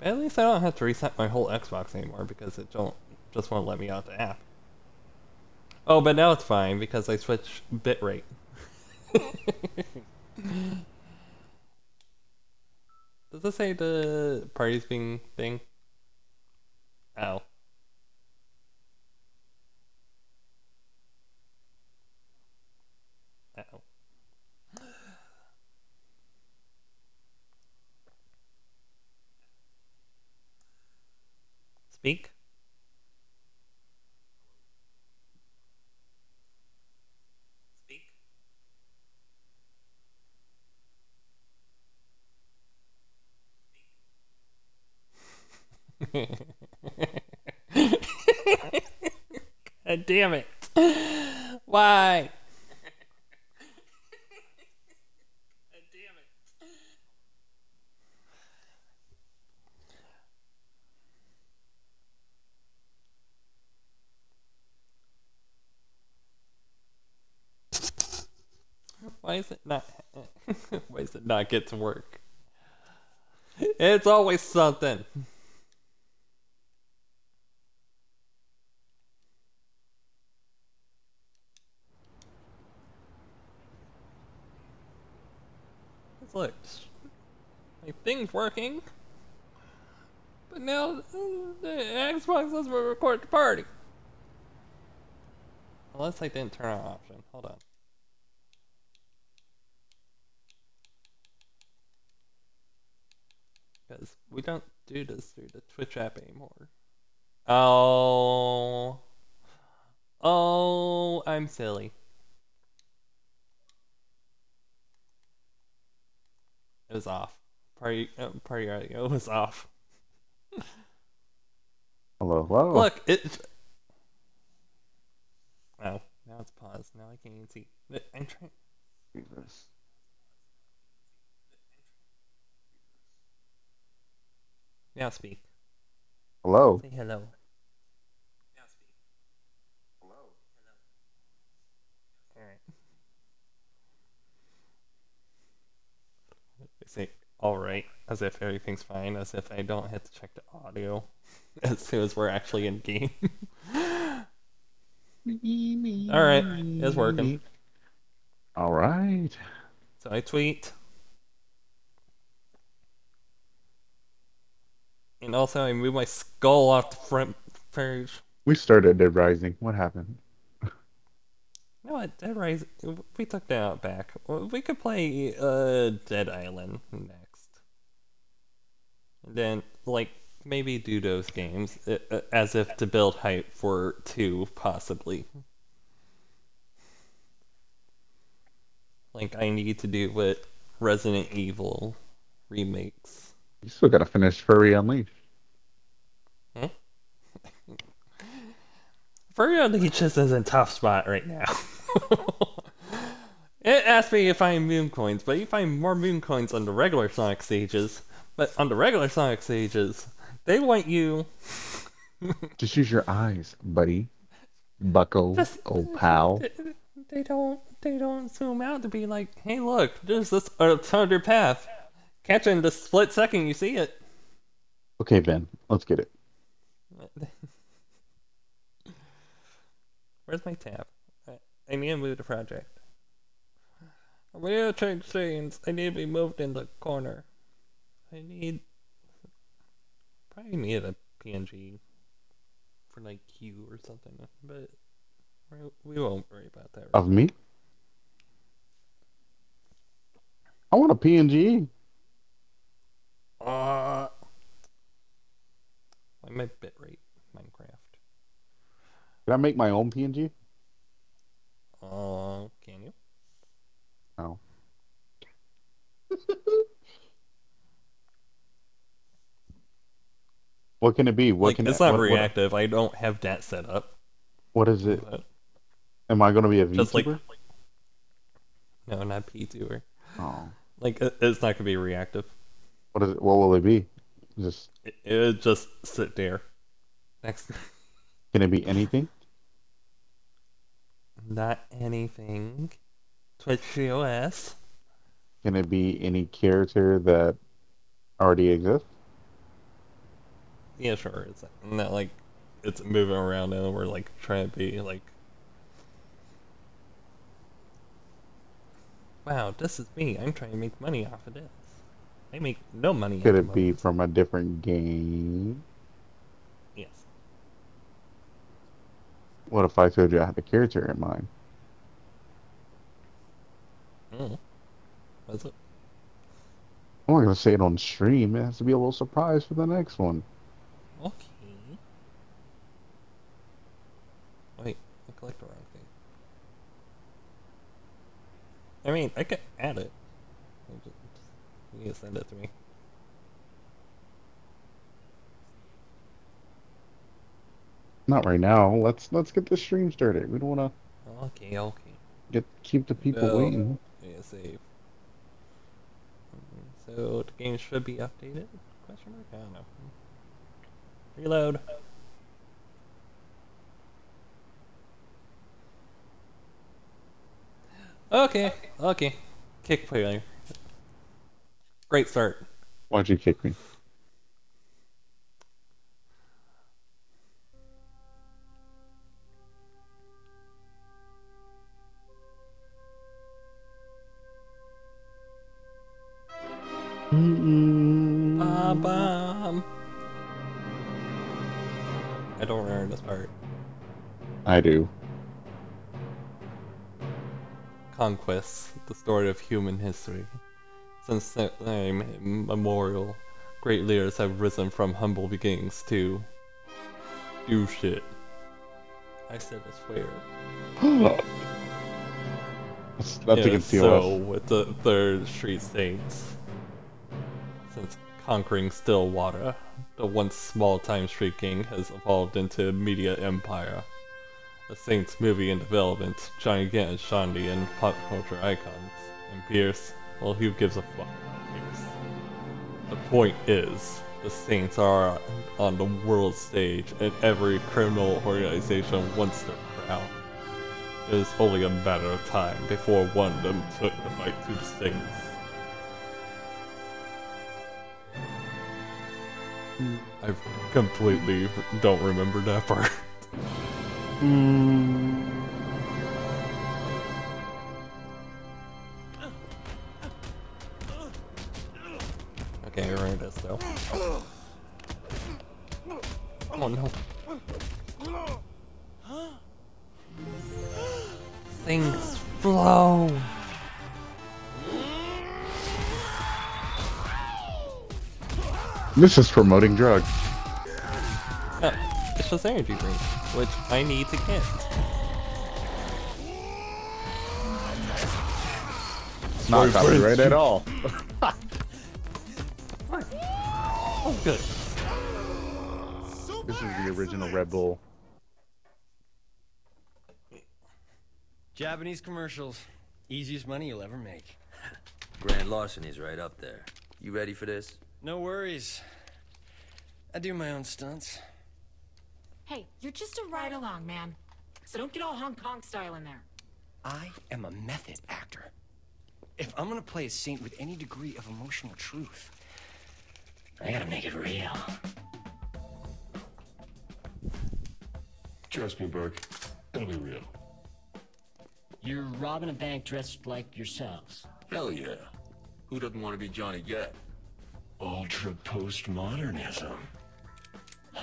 At least I don't have to reset my whole Xbox anymore because it don't just won't let me out the app. Oh, but now it's fine because I switched bitrate. Does it say the parties being thing? Ow. Speak. God damn it. Why? Why is it not? Why does it not get to work? It's always something. Look, my thing's working, but now uh, the Xbox doesn't record the party. Unless I didn't turn on option. Hold on. Because we don't do this through the Twitch app anymore. Oh. Oh, I'm silly. It was off. Party, uh, party audio was off. Hello, hello. Look, it. Oh, now it's paused. Now I can't even see. I'm trying. Jesus. Now speak. Hello. Say hello. Now speak. Hello. Hello. Alright. Say alright, as if everything's fine, as if I don't have to check the audio as soon as we're actually in game. Alright, it's working. All right. So I tweet. And also I move my skull off the front page. We started Dead Rising. What happened? You know what, Dead Rising, we took that out back. We could play uh, Dead Island next. And then, like, maybe do those games uh, uh, as if to build hype for two, possibly. Like, I need to do what Resident Evil remakes. You still gotta finish Furry Unleashed. Huh? Furry Unleashed is in a tough spot right now. it asked me to find moon coins, but you find more moon coins on the regular Sonic stages. But on the regular Sonic stages, they want you. Just use your eyes, buddy. Bucko, Just- old pal. They, they don't. They don't zoom out to be like, "Hey, look, there's this alternative path." Catch it in the split second you see it. Okay, Ben, let's get it. Where's my tab? I- need to move the project. To change scenes. I need to be moved in the corner. I need. Probably need a PNG for like Q or something, but we- won't worry about that. Right Of me? I want a PNG. Uh, I my bitrate Minecraft. Can I make my own PNG? Uh, can you? No. what can it be? What like, can it's it, not what, what- reactive. I don't have that set up. what is it? But Am I gonna be a Just like- VTuber? no, not P2er. Oh. Like, it's not gonna be reactive. What is it? What will it be? Just It, it'll just sit there. Next, can it be anything? not anything. Twitch OS. Can it be any character that already exists? Yeah, sure. It's not like it's moving around and we're like trying to be like, wow, this is me. I'm trying to make money off of this. I make no money. Could it be from a different game? Yes. What if I told you I had a character in mind? Mm. What's it? I'm not gonna say it on stream. It has to be a little surprise for the next one. Okay. Wait, I clicked the wrong thing. I mean, I could add it. You just- You can send it to me. Not right now. Let's let's get the stream started. We don't wanna Okay, okay. get keep the people waiting. Yeah, save. Mm, So the game should be updated? Question mark? I don't know. Reload. Okay, okay. Kick player. Great start. Why'd you kick me? Bomb bomb. I don't remember this part. I do. Conquest, the story of human history. Since time immemorial, great leaders have risen from humble beginnings to do shit. I said I swear. That's, that's a Yeah, good seal. so with the Third Street Saints, since conquering Stillwater, the once small-time Street King has evolved into a media empire. A Saints movie in development, gigantic Shaundi and pop culture icons. And Pierce, well, who gives a fuck? The point is, the Saints are on the world stage, and every criminal organization wants their crown. It was only a matter of time before one of them took the fight to the Saints. I completely don't remember that part. Hmm. Okay, I remember this though. Oh no. Saints Flow. This is promoting drugs. Uh, it's just energy drink, which I need to get. Not copyright at all. Oh, good. This is the original Red Bull. Japanese commercials. Easiest money you'll ever make. Grand larceny's right up there. You ready for this? No worries. I do my own stunts. Hey, you're just a ride along, man. So don't get all Hong Kong style in there. I am a method actor. If I'm gonna play a saint with any degree of emotional truth, I gotta make it real. Trust me, Birk. It'll be real. You're robbing a bank dressed like yourselves. Hell yeah. Who doesn't want to be Johnny Gat? Ultra postmodernism. I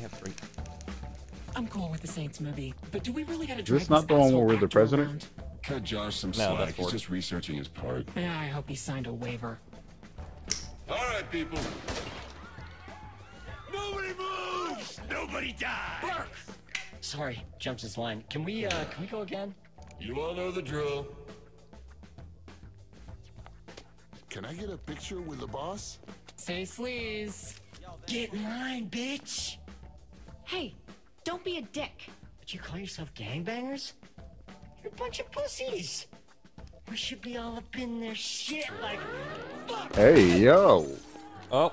have three. I'm cool with the Saints movie, but do we really gotta this drag not the one asshole where we're the president? around? Cut Josh some No, slack. He's just researching his part. Yeah, I hope he signed a waiver. All right, people. Nobody moves. Nobody dies. Sorry, jumped his line. Can we, uh, can we go again? You all know the drill. Can I get a picture with the boss? Say sleaze. Get in line, bitch! Hey, don't be a dick. But you call yourself gangbangers? You're a bunch of pussies! We should be all up in their shit like, fuck! Hey, yo. Oh.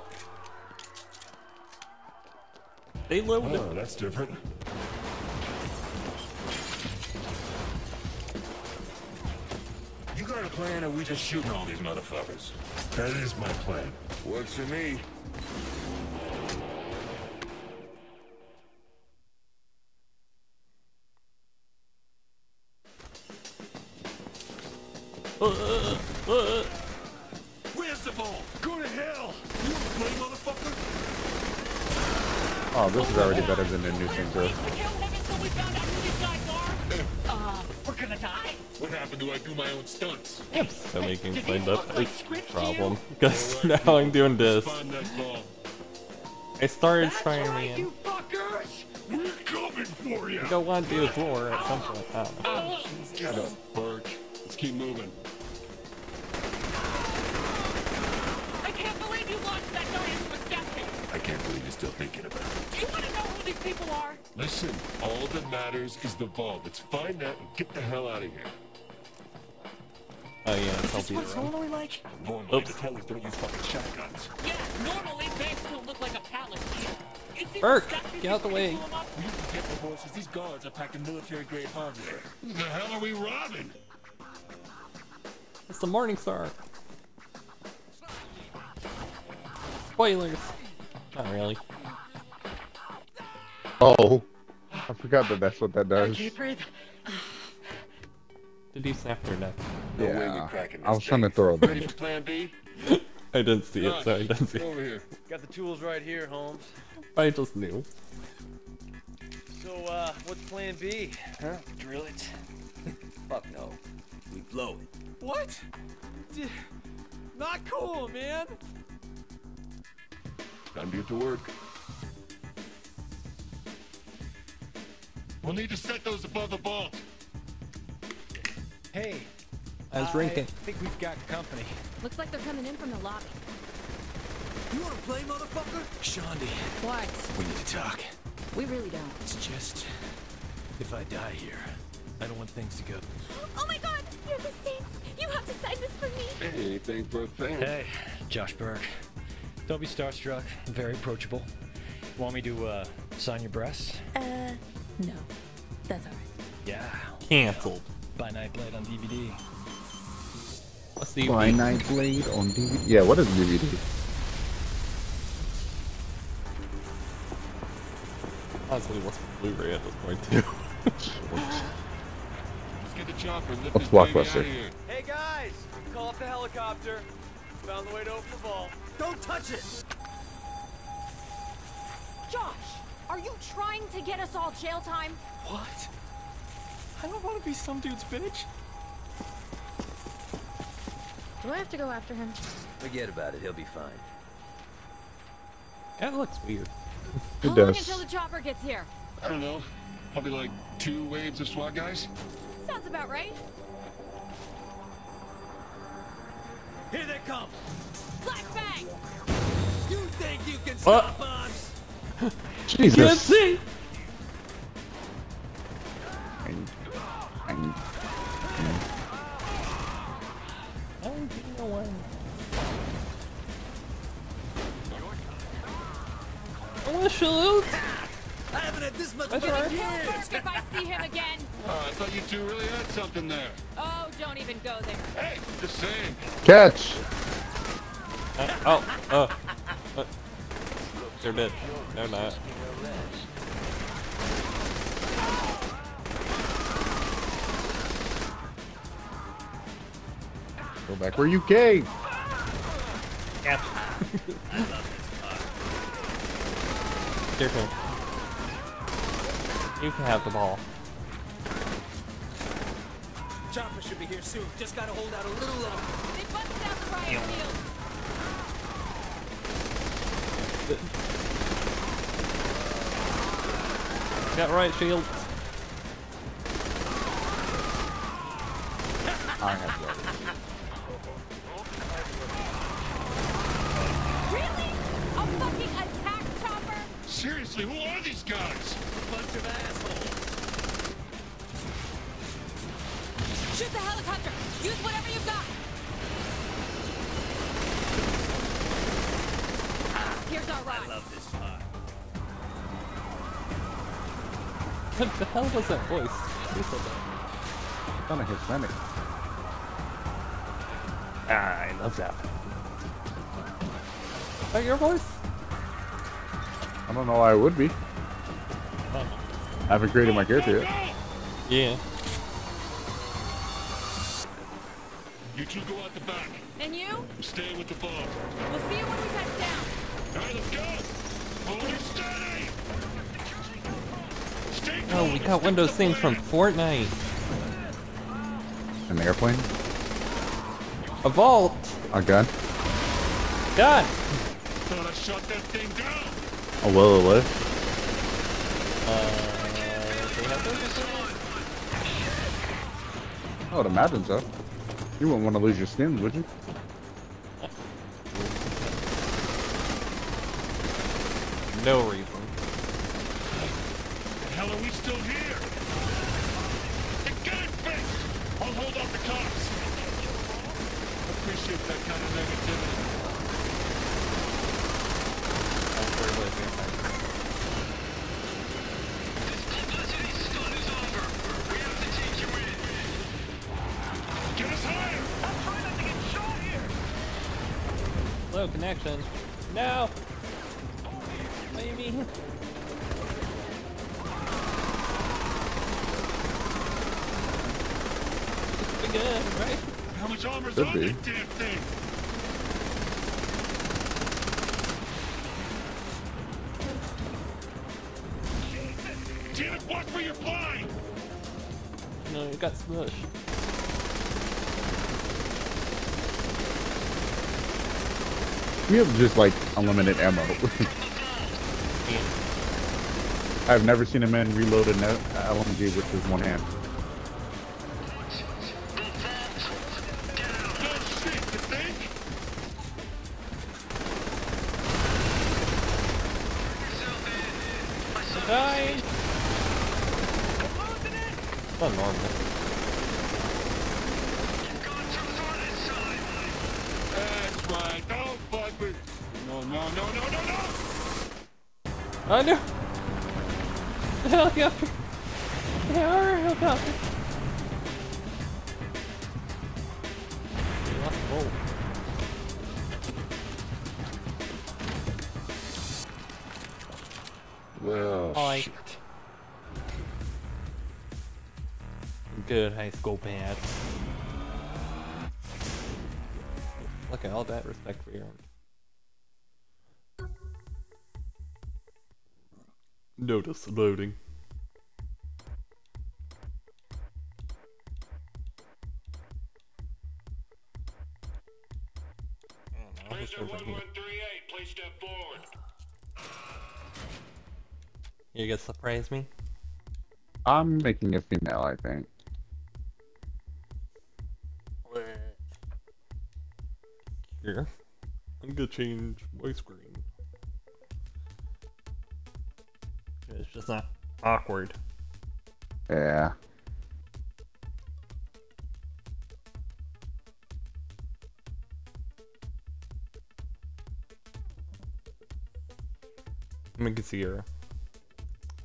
They loaded. Oh, that's different. You got a plan, or we just shooting all these motherfuckers? That is my plan. Works for me. Where's the ball? Go to hell! You wanna play, motherfucker? Oh, this is already better than the new Sinker. Uh, we're gonna die? What happened to I do my own stunts? So making Did cleaned he up look like is problem. Because now I'm doing this. Find. I started That's trying right, to you fuckers! We're coming for you! go on to the floor at some point. I don't up, Birk. Let's keep moving. I can't believe you launched that guy into a step pit. I you're still thinking about it. Do you want to know who these people are? Listen, all that matters is the vault. Let's find that and get the hell out of here. Oh yeah, Is tell this what it's Peter. normally like? Normally, Oops. the tellers don't use fucking shotguns. Yeah, normally banks don't look like a palace. You see Birk, the step pit get out the way. blew 'em up? You can get the horses. These guards are packing military-grade hardware. Who the hell are we robbing? It's the Morningstar. Spoilers. Not really. Oh, I forgot that that's what that I does. can't breathe. Did you snap your neck? No Yeah, cracking I this was trying to throw it. Ready for plan B? I didn't see it, so I didn't see it. Over here. Got the tools right here, Holmes. I just knew. So, uh, what's plan B? Huh? Drill it? Fuck no. We blow it. What? D- not cool, man. Time to get to work. We'll need to set those above the vault. Hey, I was drinking. I think we've got company. Looks like they're coming in from the lobby. You wanna play, motherfucker? Shaundi, What? we need to talk. We really don't. It's just, if I die here, I don't want things to go. Oh my god! You're the Saints! You have to sign this for me! Anything for a thing. Hey, Josh Birk. Don't be starstruck. I'm very approachable. Want me to, uh, sign your breasts? Uh, no. That's alright. Yeah. Cancelled. Buy Nyte Blayde on DVD. What's the By Nyte Blayde on DVD. Yeah, what is DVD? Honestly, what's Blu-ray at this point too? Let's get the chopper and lift What's this Blockbuster? out of here. Hey guys, call up the helicopter. Found the way to open the vault. Don't touch it! Josh! Are you trying to get us all jail time? What? I don't want to be some dude's bitch. Do I have to go after him? Forget about it. He'll be fine. That looks weird. It How long until the chopper gets here? I don't know. Probably like two waves of SWAT guys. Sounds about right. Here they come. Flashbang! You think you can What? stop us? Can't Jesus. see. I- I- Oh, you know what? I want to salute. I haven't had this much That's fun all in right. years. If I see him again, Oh, I thought you two really had something there. oh, don't even go there. Hey, just saying. Catch! Uh, oh, oh. Uh, they're dead. They're not. Go back where you came. Your turn. You can have the ball. Chopper should be here soon. Just gotta hold out a little longer. They busted out the riot field. Got right shield. Hispanic. Ah, I love that. Is that your voice? I don't know why I would be. Oh, I haven't created my character yet. yeah. You two go out the back. And you? I'm with the bomb. We'll see you when we touch down. All right, let's go. Hold it steady. Stay Oh, we got one of those things from Fortnite. An airplane? A vault. A gun? Gun. Thought I shot that thing down. A will o wisp? Uh, they have those? I would imagine so. You wouldn't want to lose your skins, would you? No reason. We have just like unlimited ammo. I've never seen a man reload an LMG with his one hand. Oh no! The helicopter! The horror helicopter! We lost the bolt. Well, oh, Hi. Good high school pants. Look at all that respect for your own. Step forward. You gonna surprise me? I'm making a female, I think. Here. I'm gonna change my screen. Not awkward. Yeah. I'm making Sierra.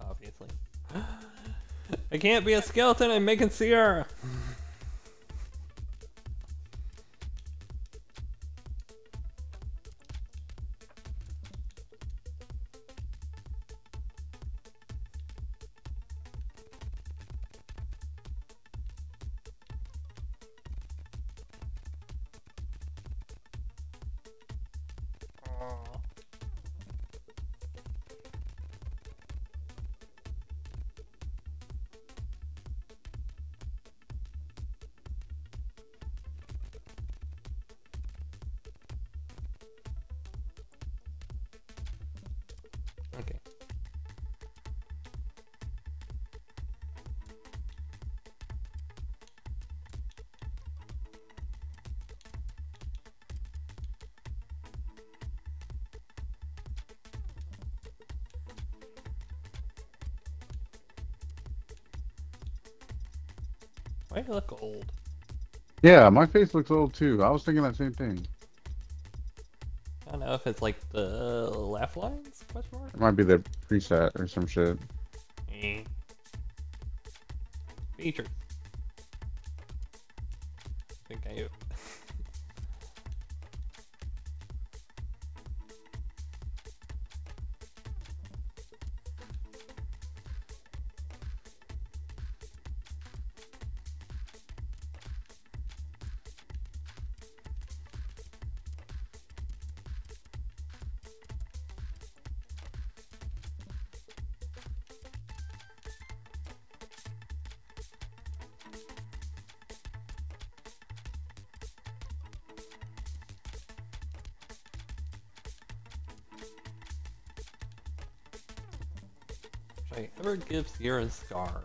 Obviously. I can't be a skeleton, I'm making Sierra! Okay. Old? Yeah, my face looks old too. I was thinking that same thing. I don't know if it's like the laugh lines? Question mark? It might be the preset or some shit. Eh. Features. Gives Sierra a scar.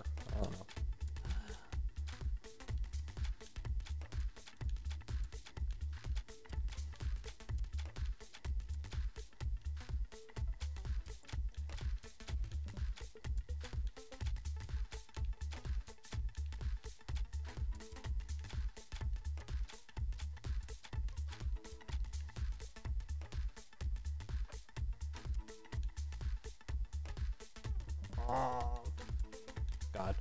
God.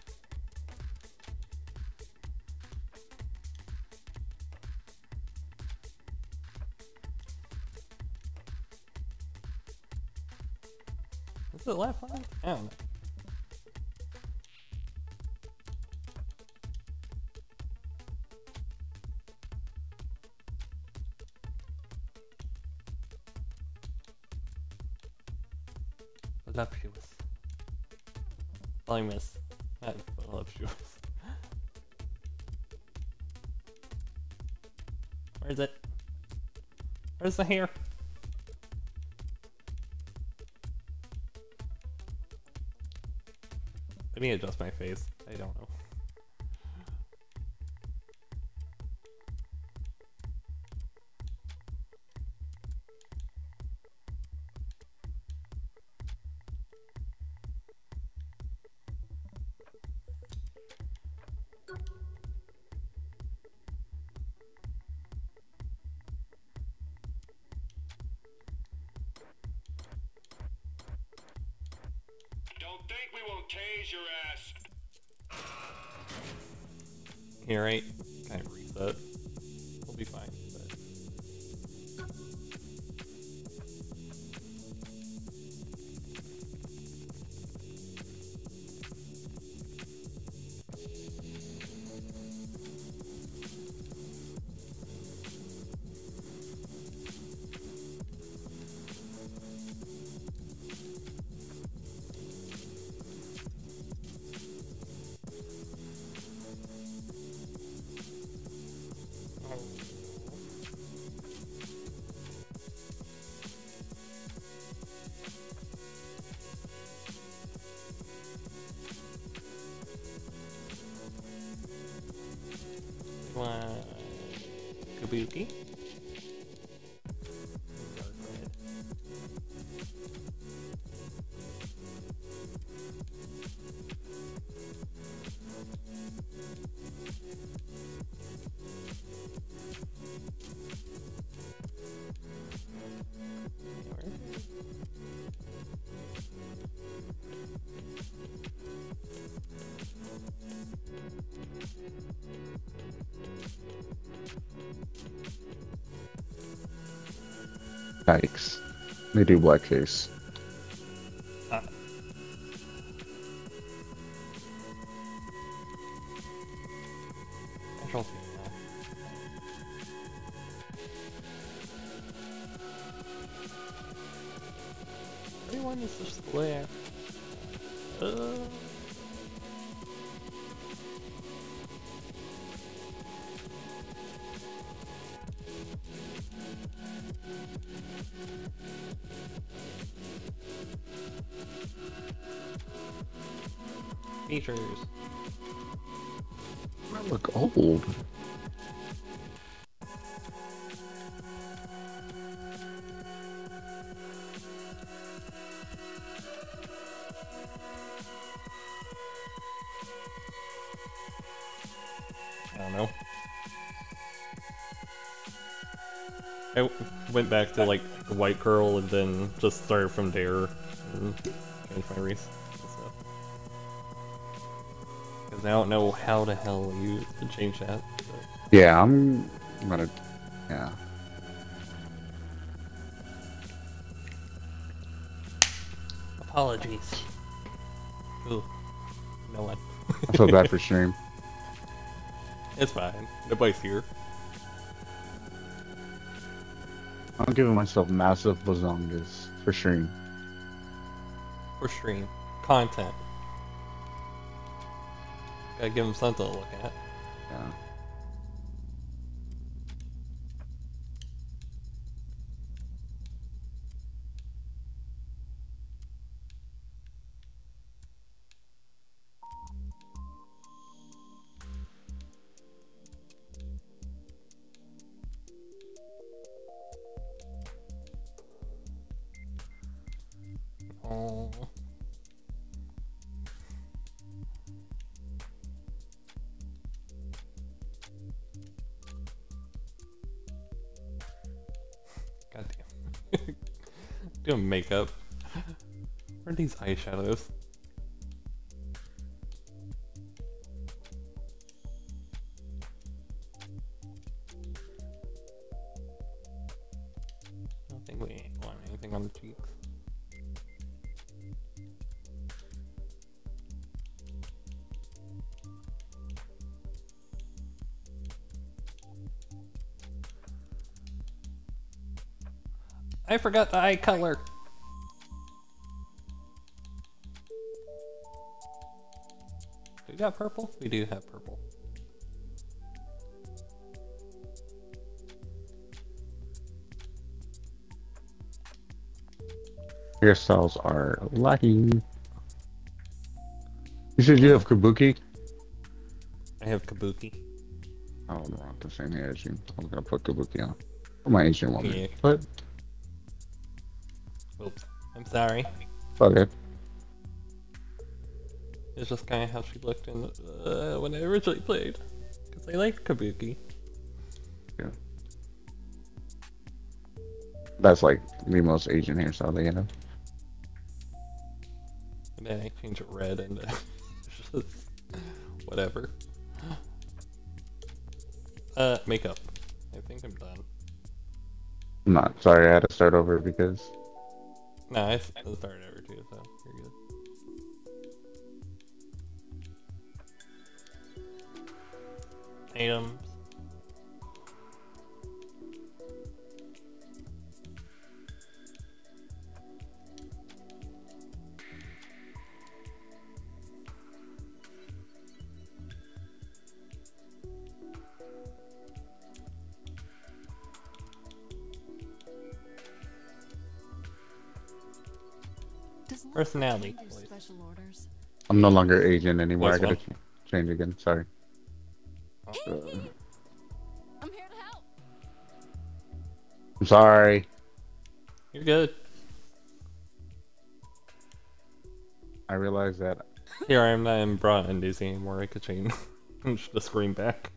Is it left? I don't know. Famous. Not voluptuous. Where's it? Where's the hair? Let me adjust my face. I don't know. Do blackface. Features. I look old. I don't know. I went back to like the white curl and then just started from there and changed my race. Because I don't know how the hell you to change that. but- Yeah, I'm gonna. Yeah. Apologies. Ooh, no one. I feel bad for stream. It's fine. Nobody's here. I'm giving myself massive bazongas for stream. For stream. Content. Gotta give him something to look at. Yeah. Makeup. Where are these eyeshadows? I think we want anything on the cheeks. I forgot the eye color. We got purple? We do have purple. Hairstyles are lacking. You said you have Kabuki? I have Kabuki. Oh, no, I'm the same hair as you. I'm gonna put Kabuki on. For my Asian woman. Yeah. But, Oops. I'm sorry. fuck it. It's just kind of how she looked in uh, when I originally played. Because I liked Kabuki. Yeah. That's like the most Asian hairstyle they have. And then I changed it red and just whatever. Uh, makeup. I think I'm done. I'm not sorry I had to start over because No, I started Items. Personality. Do please. special orders. I'm no longer Asian anymore. I Which gotta ch- change again. Sorry. Sorry. You're good. I realized that Here I am not in bra undies anymore. I could change the screen back.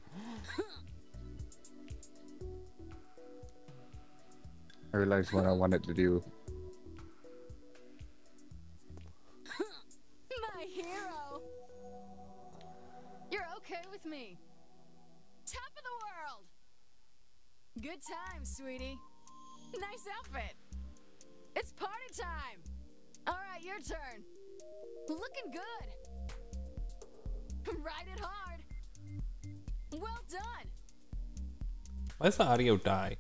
I realized what I wanted to do. Why does the audio die?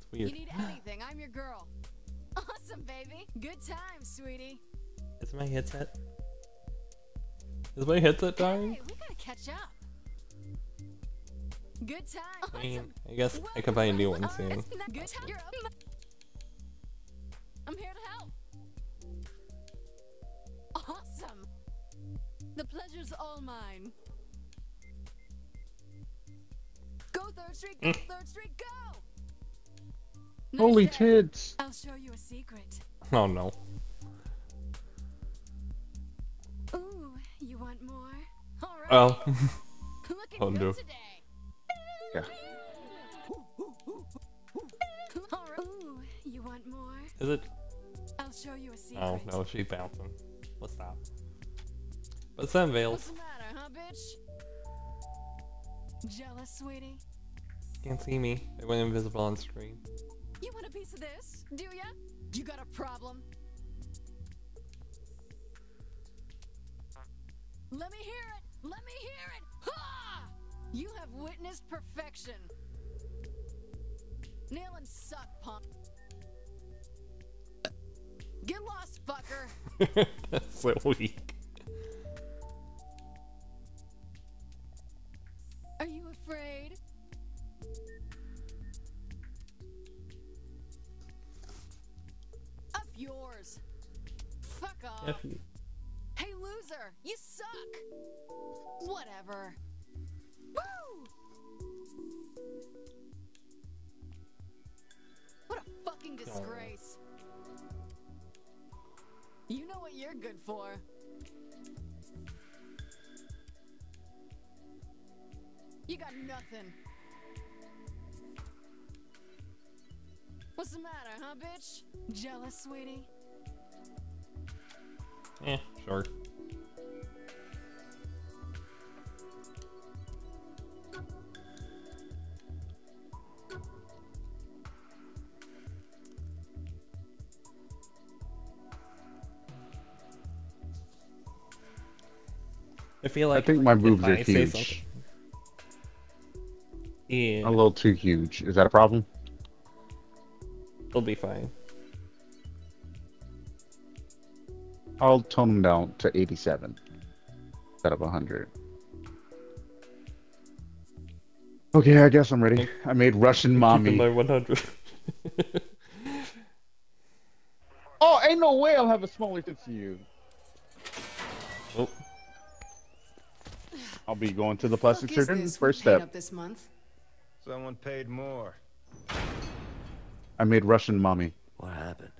It's You weird. need anything, I'm your girl. Awesome, baby. Good time, sweetie. Is my headset? Is my headset dying? Hey, we gotta catch up. Good time. I mean, Awesome. I guess I could buy a new one oh, soon. Good time. You're up. I'm here to help. Awesome. The pleasure's all mine. Third street, go third street, go! Nice Holy day. tits! I'll show you a secret. Oh no. Ooh, you want more? All right. Oh. Looking Oh, good no. today. Yeah. Ooh, you want more? Is it? I'll show you a oh, secret. Oh no, she's bouncing. Let's stop. What's that, What's Vales? the matter, huh, bitch? Jealous, sweetie? Can't see me. I went invisible on screen. You want a piece of this? Do ya? You got a problem? Let me hear it! Let me hear it! Ha! You have witnessed perfection. Nail and suck, punk. Get lost, fucker. That's so weak. Fuck. F you. Hey, loser, you suck. Whatever. Woo! What a fucking oh. disgrace. You know what you're good for. You got nothing. What's the matter, huh, bitch? Jealous, sweetie? Eh, sure. I feel like I think my if boobs are huge. Yeah, A little too huge. Is that a problem? it'll be fine. I'll tone them down to 87 instead of 100. Okay, I guess I'm ready. I made Russian mommy. my 100. Oh, ain't no way I'll have a smaller tits than you. oh, I'll be going to the plastic Fuck surgeon. First we're step. up this month? Someone paid more. I made Russian mommy. What happened?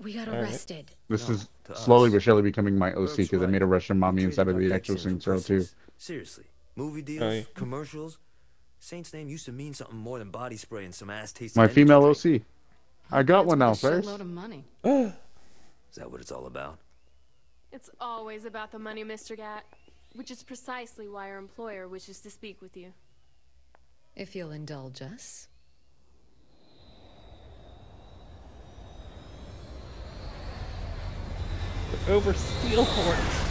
We got Alright. arrested. This No, is slowly us. but surely becoming my OC Birk's because I made a Russian mommy We inside of the our actual dicks in Saints Row too. Seriously. Movie deals, Oh, yeah. commercials. Saint's name used to mean something more than body spray and some ass tasting. My female drink. OC. I got one now, That's a first. shitload of money. Is that what it's all about? It's always about the money, Mr. Gat, which is precisely why our employer wishes to speak with you. If you'll indulge us. Over steel horns.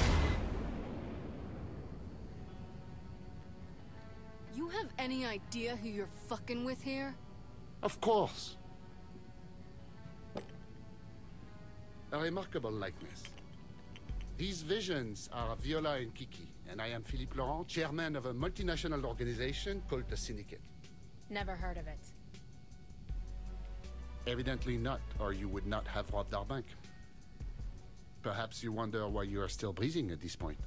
You have any idea who you're fucking with here? Of course. A remarkable likeness. These visions are Viola and Kiki, and I am Philippe Loren, chairman of a multinational organization called the Syndicate. Never heard of it. Evidently not, or you would not have robbed our bank. Perhaps you wonder why you are still breathing at this point.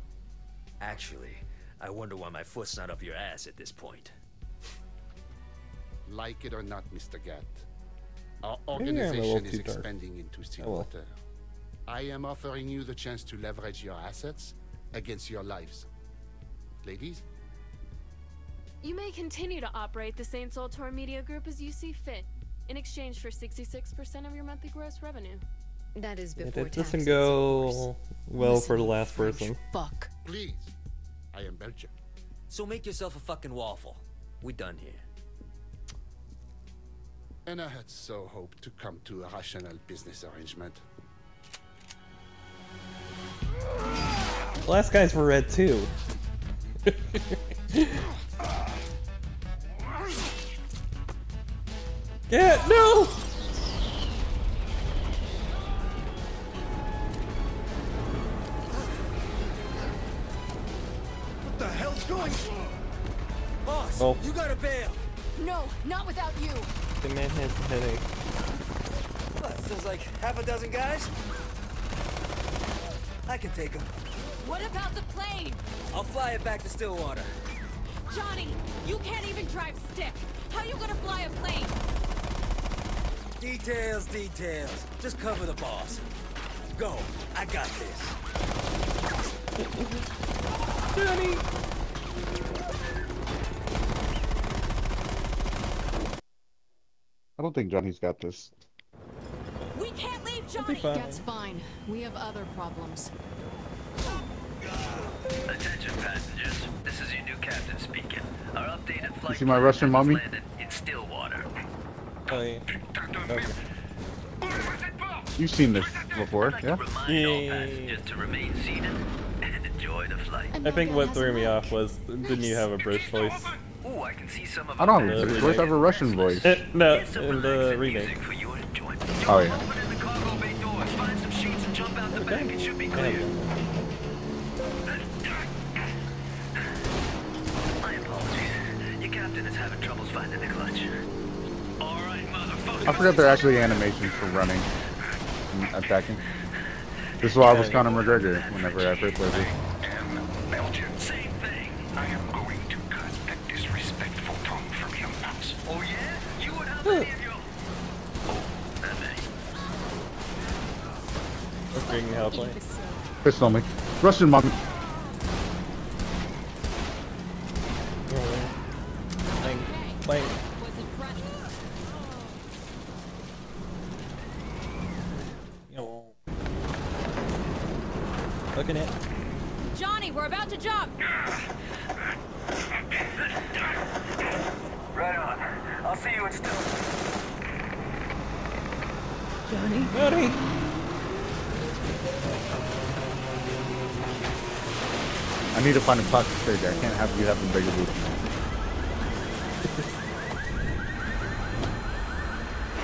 Actually, I wonder why my foot's not up your ass at this point. Like it or not, Mr. Gat, our Maybe I'm a little organization is too dark. expanding into Oh, well. Stillwater. I am offering you the chance to leverage your assets against your lives. Ladies, You may continue to operate the Saints Ultor Media Group as you see fit, in exchange for 66% of your monthly gross revenue. That is It before it doesn't taxes, go well Listen, for the last French person. Fuck. please. I am Belgian. So make yourself a fucking waffle. We done here. And I had so hoped to come to a rational business arrangement. The last guys were red too. yeah, no! The going Boss, Oh. you gotta bail. No, not without you. The man has a headache. What, there's like half a dozen guys? I can take them. What about the plane? I'll fly it back to Stillwater. Johnny, you can't even drive stick. How are you gonna fly a plane? Details, details. Just cover the boss. Go. I got this. Johnny! I don't think Johnny's got this. We can't leave Johnny. fine. That's fine. We have other problems. Attention passengers, this is your new captain speaking. Our updated flight see my Russian has mommy? landed in Stillwater. Oh, yeah. Okay. You've seen this before, I'd like yeah? to remind all passengers to remain seated and enjoy the flight. I think what threw me off was didn't you have a British voice? Ooh, I can see some of I don't Uh, have a British voice, I have a Russian voice. Eh, no, Here's some in the relaxing remake. for your. Oh, yeah. Open in the cargo bay doors, find some sheets and jump out the back. It should be Yeah. My apologies. Your captain is having troubles finding the clutch. All right, motherfucker. I forgot they're actually animations for running and attacking. This is why I was Conor McGregor whenever I first played this. Any of your... That me how to play. Pistol me. Russian mommy. Bang, bang. Yo. Looking at. Johnny, we're about to jump. Right on. I'll see you in still. Johnny. Johnny. I need to find a plastic surgery. I can't have you having bigger boots.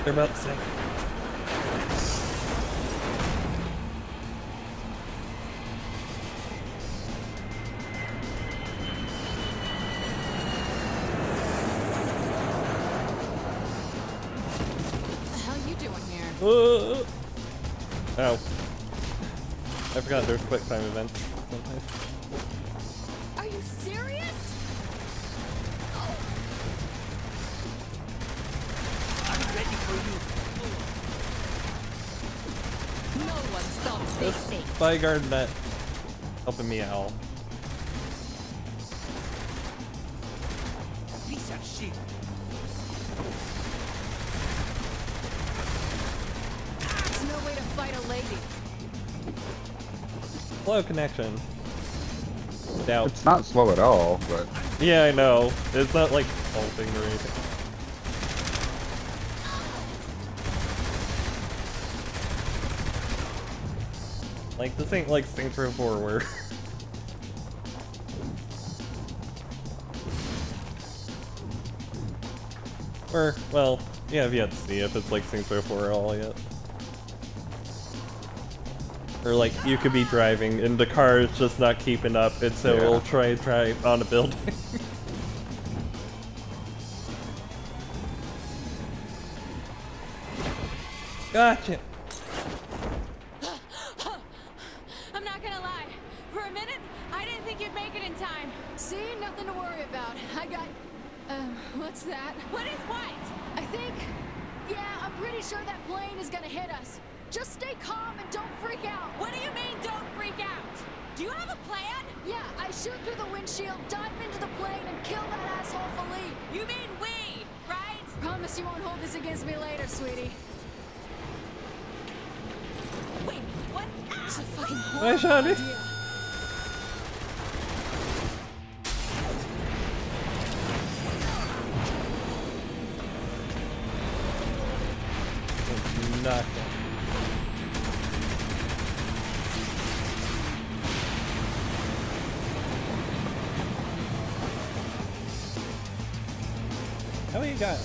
They're about the same. What the hell you doing here? Uh. I forgot there's quick time events sometimes. Safe. Bodyguard that helping me out. Piece of shit. There's no way to fight a lady. Slow connection. Doubt. It's not slow at all, but Yeah, I know. It's not like halting or anything. Ain't like Saints Row 4 where Or, well, yeah, I've yet to see if it's like Saints Row 4 at all yet. Or like you could be driving and the car is just not keeping up and so Yeah. it'll try and drive on a building. gotcha. I'm not gonna lie. For a minute, I didn't think you'd make it in time. See, nothing to worry about. I got. Um, what's that? What is what? I think. Yeah, I'm pretty sure that plane is gonna hit us. Just stay calm and don't freak out. What do you mean, don't freak out? Do you have a plan? Yeah, I shoot through the windshield, dive into the plane, and kill that asshole Philippe. You mean we, right? Promise you won't hold this against me later, sweetie. Wait, what? It's a fucking Why, horrible idea.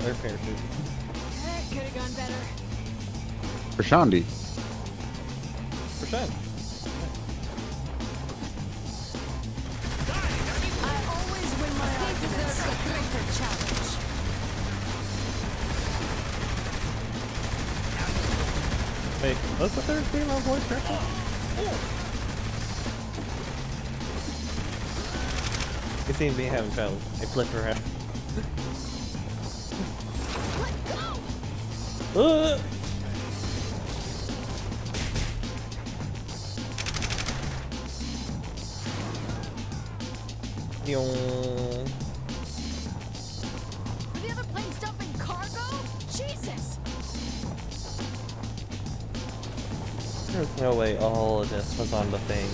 How you got parachute? That could have gone better. for Shaundi. For I always win my arguments. a greater challenge. Wait, what's the third female voice character? You seem to be having trouble. I flip her Uh, Yo. The other planes dumping cargo? Jesus! There's no way all of this was on the thing.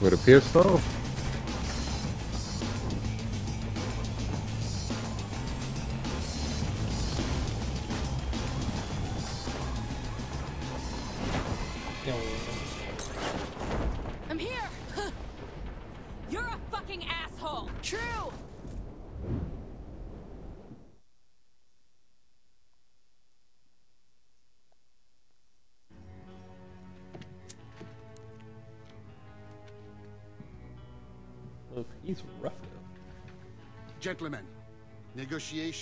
Would appear so.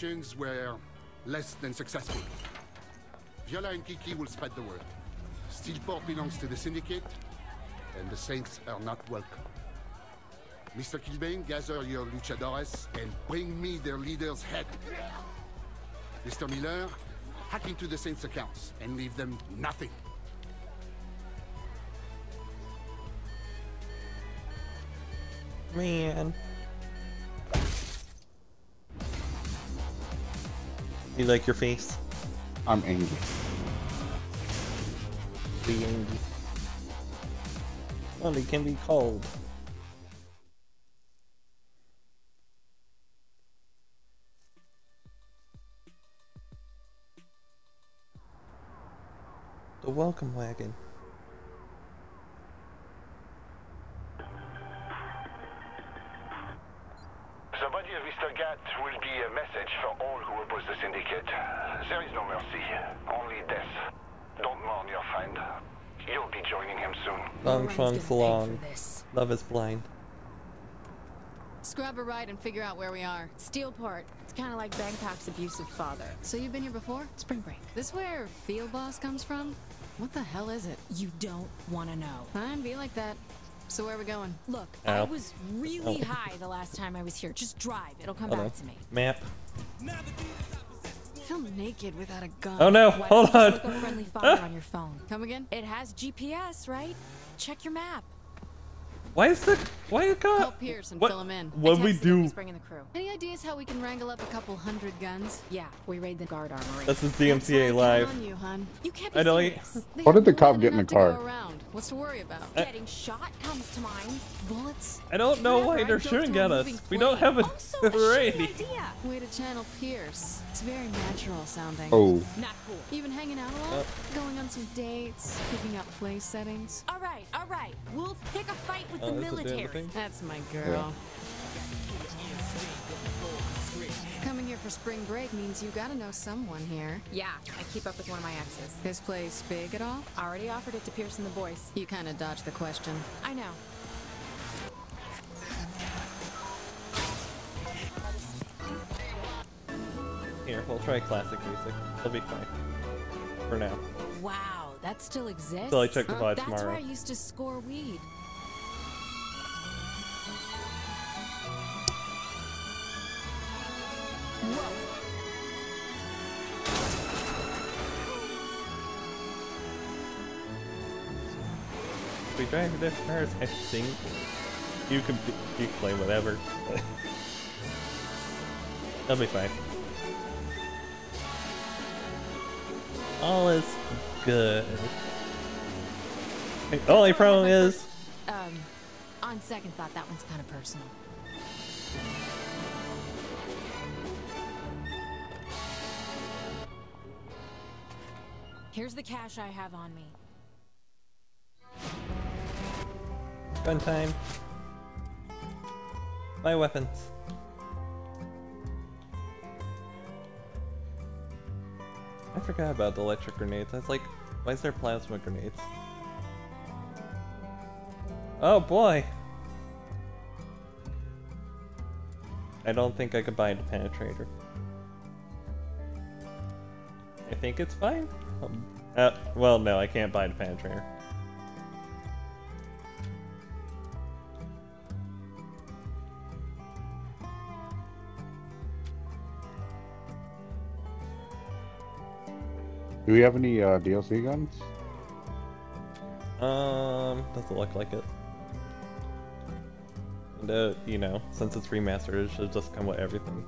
missions were less than successful. Viola and Kiki will spread the word. Steelport belongs to the Syndicate, and the Saints are not welcome. Mr. Kilbane, gather your luchadores and bring me their leader's head. Mr. Miller, hack into the Saints' accounts and leave them nothing. Man. You like your face? I'm angry. Be angry. Well, it can be cold. The welcome wagon. There is no mercy, only death. Don't mourn your friend. You'll be joining him soon. Long trunks long. Love is blind. Scrub a ride and figure out where we are. Steelport. It's kind of like Bangkok's abusive father. So you've been here before? Spring break. This where Field Boss comes from? What the hell is it? You don't want to know. Fine, be like that. So where are we going? Look, Ow. I was really Oh. high the last time I was here. Just drive. It'll come Hold back to me. Map. Feel naked without a gun. Oh no, hold on. Look up friendly fire on your phone. Come again? It has GPS, right? Check your map. Why is it? Why you got? Help Pierce and what? fill him in. What we do? Bringing the crew. Any ideas how we can wrangle up a couple hundred guns? Yeah, we raid the guard armory. This is DMCA live. on you, hun. You can't be I know. serious. They What have did the more cop than get in the enough to car? What's to worry about? Getting shot comes to mind. Bullets. I don't know why they're shooting at us. moving We don't have a Also, a idea. Way to channel Pierce. It's very natural sounding. Oh. Not cool. Even hanging out a lot? Going on some dates? Picking up play settings? All right, all right. We'll pick a fight with Oh, the that's military. thing. That's my girl. Coming here for spring break means you gotta know someone here. Yeah, I keep up with one of my exes. This place big at all? Already offered it to Pierce and the boys. You kinda dodged the question. I know. Here, we'll try classic music. It'll be fine. For now. Wow, that still exists. Till I check the Huh? VOD That's tomorrow. where I used to score weed. We drive different cars, I think. You can be- you can play whatever. That'll be fine. All is good. The only problem is Um, on second thought, that one's kind of personal. Here's the cash I have on me. gun time. My weapons. I forgot about the electric grenades. I was like, why is there plasma grenades? Oh boy! I don't think I could bind a penetrator. I think it's fine. Um, uh, well, no, I can't bind a penetrator. Do we have any uh, DLC guns? Um, doesn't look like it. And, uh, you know, since it's remastered, it should just come with everything.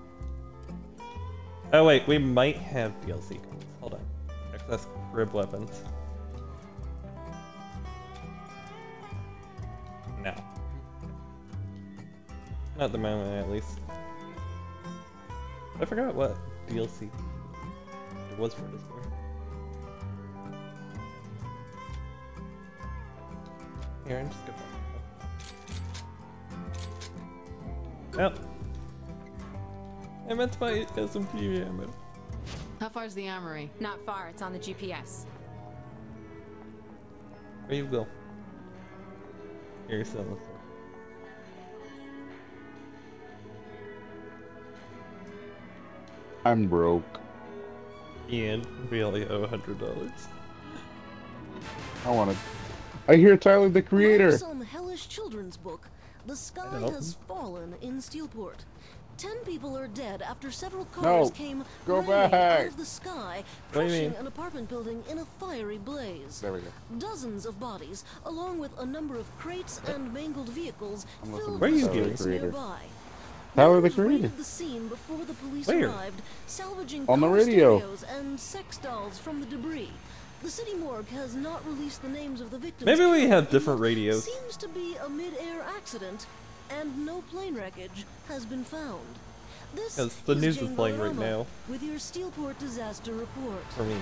Oh wait, we might have DLC guns. Hold on. Access crib weapons. No. Not at the moment, at least. I forgot what DLC it was for this game. Here, and just go back. Yep. I meant to buy SMP ammo. How far's the armory? Not far, it's on the GPS. Where you go? Here, you sell. I'm broke. Ian, we only owe hundred dollars. I want to. I hear Tyler the Creator. Some hellish children's book, the sky has fallen in Steelport. Ten people are dead after several No, cars came go raining out back. of the sky, What crushing an apartment building in a fiery blaze. There we go. Dozens of bodies, along with a number of crates and mangled vehicles, I'm listening filled to the streets nearby. Tyler, the Members creator. the scene before the police Where? arrived, salvaging On the car radio. stereos and sex dolls from the debris. The city morgue has not released the names of the victims. Maybe we have different radios. Seems to be a mid-air accident, and no plane wreckage has been found. This Because the is news is Jane playing right now. with your Steelport disaster report. For me.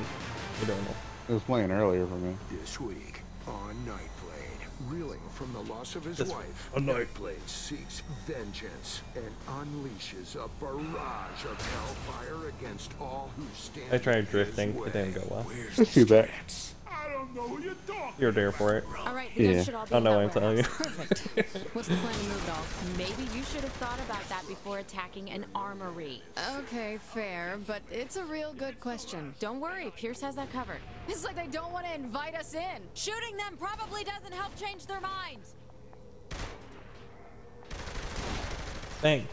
I don't know. It was playing earlier for me. This week on Nyte Blayde, reeling from the loss of his This wife, on Nyte Blayde seeks vengeance and unleashes a barrage of hellfire against all who stand. I tried drifting. way. It didn't go well. I see that. I don't know who you're talking. You're there for it. All right, the Yeah. guns should all be I know what I'm telling you. Perfect. What's the plan to move it all? Maybe you should have thought about that before attacking an armory. Okay, fair, but it's a real good question. Don't worry, Pierce has that covered. It's like they don't want to invite us in. Shooting them probably doesn't help change their minds. Bang.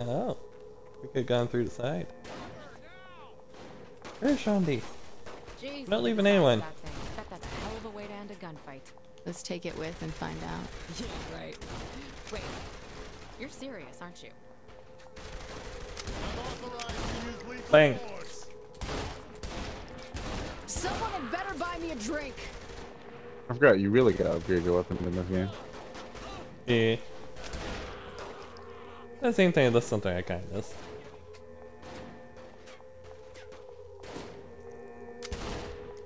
Oh. We could have gone through the side. Where's Shaundi? Jeez, Not leaving at the size of anyone. that that's a hell of a way to end a gunfight. Let's take it with and find out. Yeah, right. Wait, you're serious, aren't you? Bang. Someone had better buy me a drink. I forgot you really gotta upgrade your weapons in this game. Yeah. The same thing, that's something I kind of missed.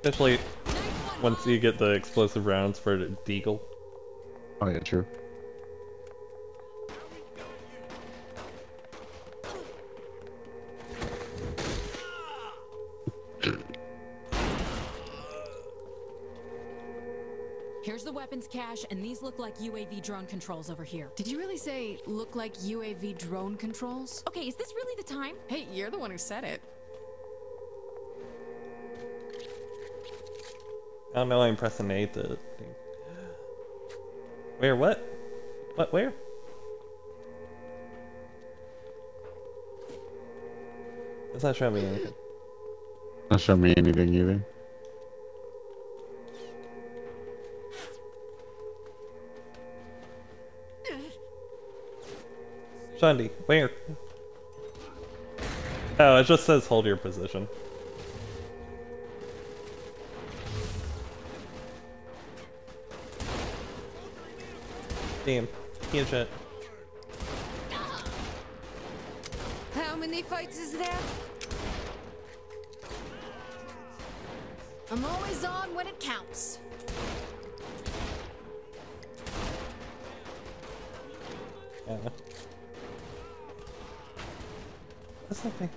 Especially once you get the explosive rounds for the Deagle. Oh yeah, true. Here's the weapons cache, and these look like UAV drone controls over here. Did you really say look like UAV drone controls? Okay, is this really the time? Hey, you're the one who said it. I don't know, I'm pressing A to thing. Where, what? What, where? It's not showing me anything. Not showing me anything either. Shaundi, where? Oh, it just says hold your position. Damn, can't shit. How many fights is there? I'm always on when it counts. Yeah. What's?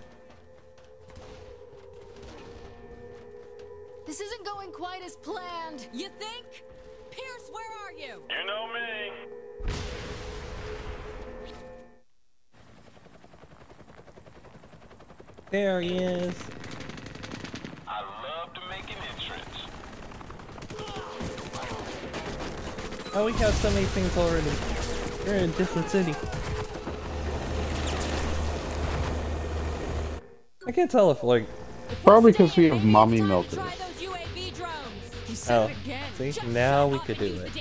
This isn't going quite as planned. You think? Pierce, where are you? You know me. There he is. I love to make an entrance. Oh, we have so many things already. We're in a different city. Can't tell if like. Probably because we have mommy milkers. Those UAV. You Oh, again. see, now we could do it.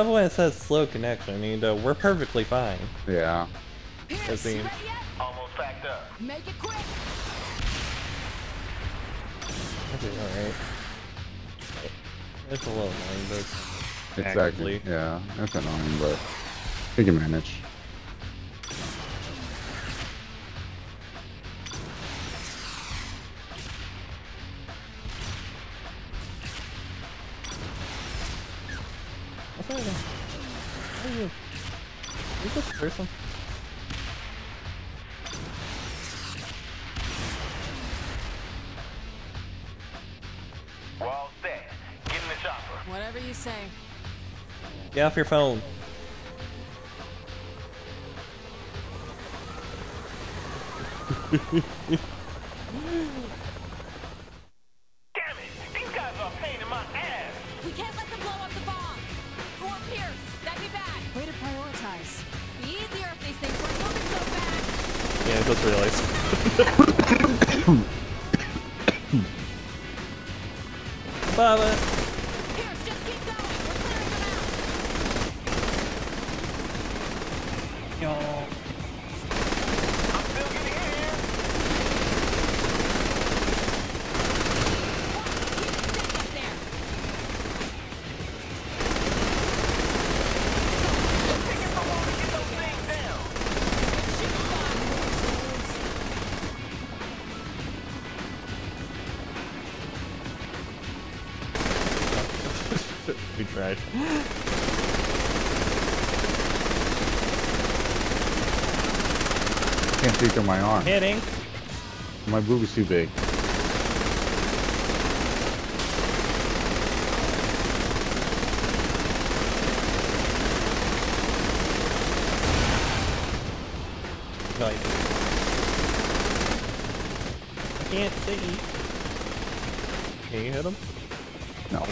Love when it says slow connection. You uh, know, we're perfectly fine. Yeah. It seems. Almost backed up. Make it quick. That'd alright. It's a little annoying, but Exactly. actively. Yeah, that's annoying, but we can manage. Off your phone. we tried. Can't see through my arm. Hitting. My boob is too big. Nice. I can't see. Can you hit him? No.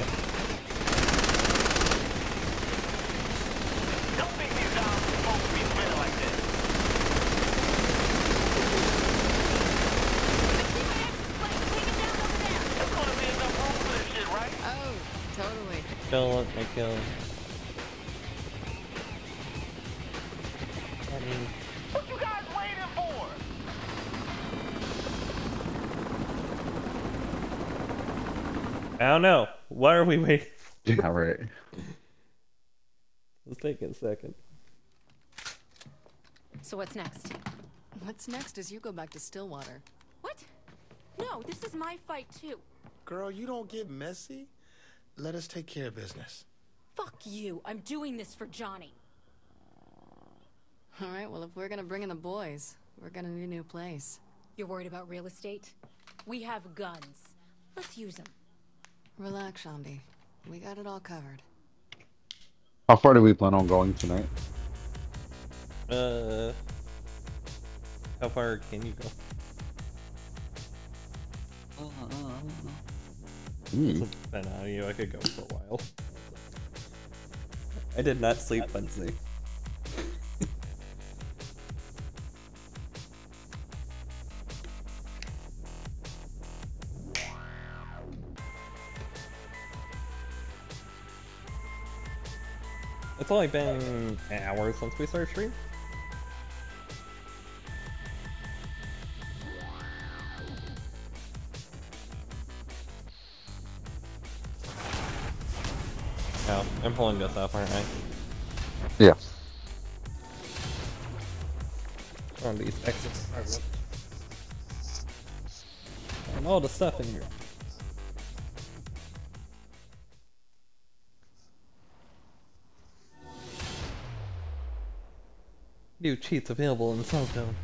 Oh, totally. Kill I kill him. I mean, What you guys waiting for? I don't know. Why are we waiting? Yeah, right. Let's take it a second. So what's next? What's next is you go back to Stillwater. What? No, this is my fight too. Girl, you don't get messy. Let us take care of business. Fuck you. I'm doing this for Johnny. All right, well, if we're gonna bring in the boys, we're gonna need a new place. You're worried about real estate? We have guns. Let's use them. Relax, Shaundi. We got it all covered. How far do we plan on going tonight? Uh, how far can you go? Hmm. Depending on you, I could go for a while. I did not sleep Wednesday. It's only been an hour since we started stream. I'm pulling this off, aren't I? Yeah. On these exits. And all the stuff in here. New cheats available in Cellzone.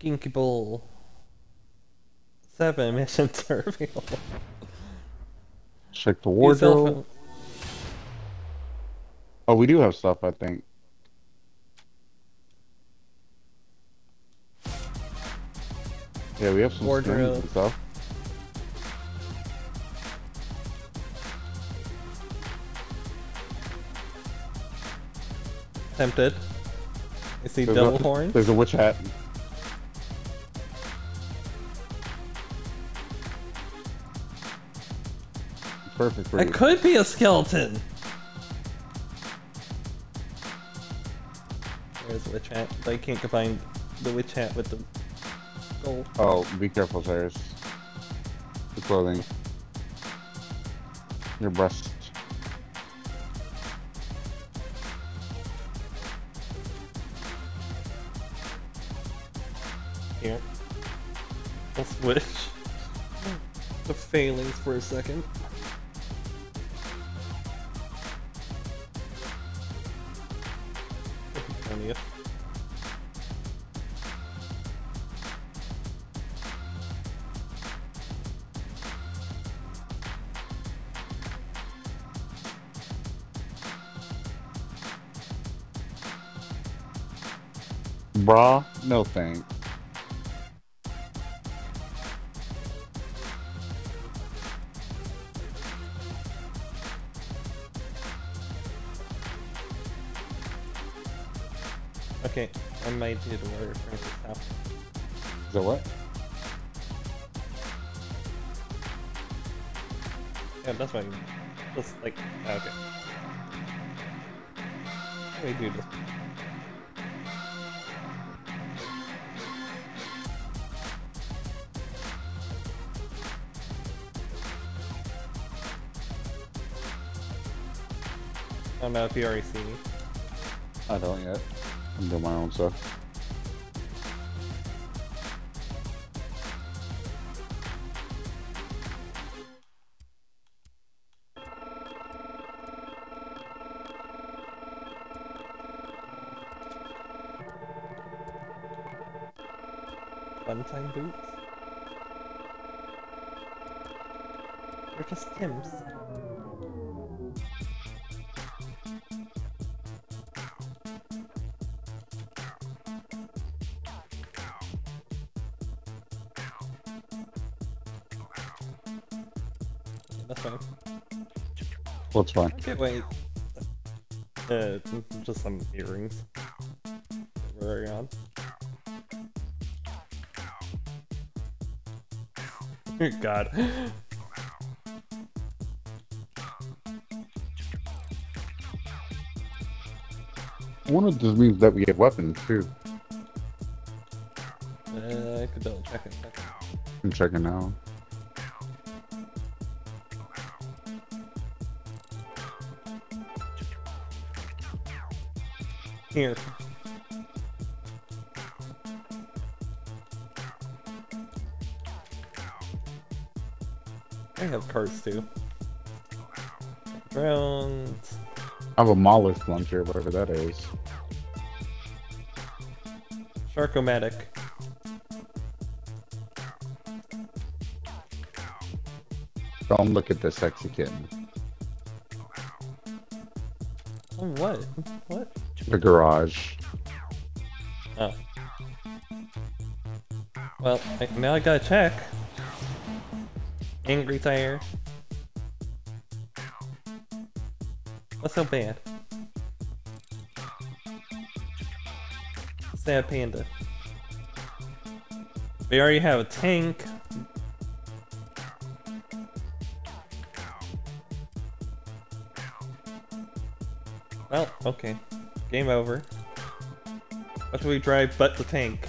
Genki Bowl. Seven missions are available. Check the Use wardrobe. Oh, we do have stuff, I think. Yeah, we have some Wardrobe. and stuff. Tempted. I see There's double a, horn. There's a witch hat. perfect for I you. could be a skeleton. Witch hat, but I can't combine the witch hat with the gold. Oh, be careful, Cyrus. The clothing. Your breast. Here. I'll switch the failings for a second. No thanks. Okay, I might do the word this now. That what? Yeah, that's fine. Just like okay. How do we do this? I don't know if you already see me. I don't yet. I'm doing my own stuff. Wait. Uh, just some earrings. wearing on. God. Wonder if this means that we have weapons too. Uh, I could double check it. Check I'm checking now. Here. I have cards too. Drones. I have a mollusk launcher, whatever that is. Sharkomatic. Don't look at the sexy kitten. Oh, what? What? The garage. Oh. Well, now I gotta check. Angry tire. What's so bad? Sad panda. We already have a tank. Well, okay. Game over. What should we drive but the tank?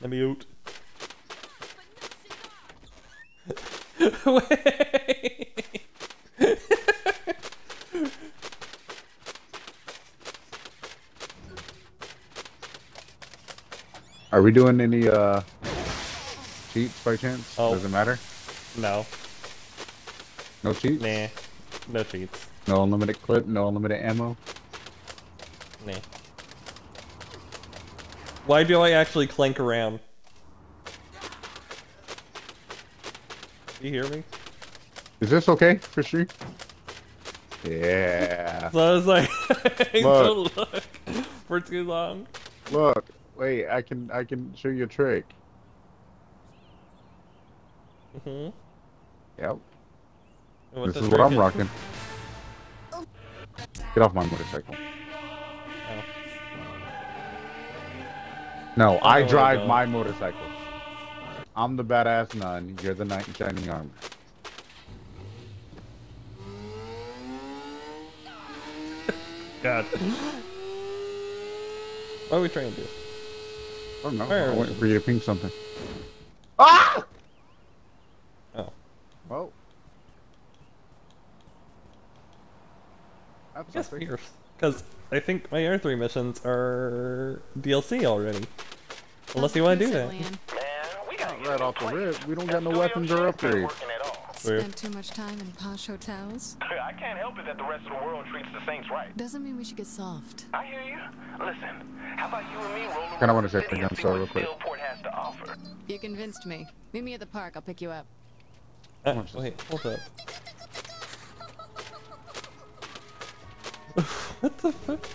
Let me out. Wait. Are we doing any uh cheats by chance? Oh. Does it matter? No. No cheats? Nah. No cheats. No unlimited clip, no unlimited ammo. Nah. Why do I actually clank around? Do You hear me? Is this okay for sure? Yeah. So I was like, Look. look for too long. Look, wait, I can I can show you a trick. hmm Yep. And what this is what I'm is? rocking. Get off my motorcycle. Oh. No, I Oh, drive my motorcycle. I'm the badass nun. You're the knight in shining armor. God. What are we trying to do? I don't know. Where are I'm waiting for you to ping something. Ah! Oh. Well. That's Yes, something. because I think my R3 missions are DLC already. Unless you want to do that. Right off the rip, we don't got no weapons or upgrades. Spend too much time in posh hotels? I can't help it that the rest of the world treats the Saints right. Doesn't mean we should get soft. I hear you. Listen, how about you and me roll Kinda wanna check the gun store real quick. Has to offer? You convinced me. Meet me at the park. I'll pick you up. Uh, wait, hold up. What the fuck?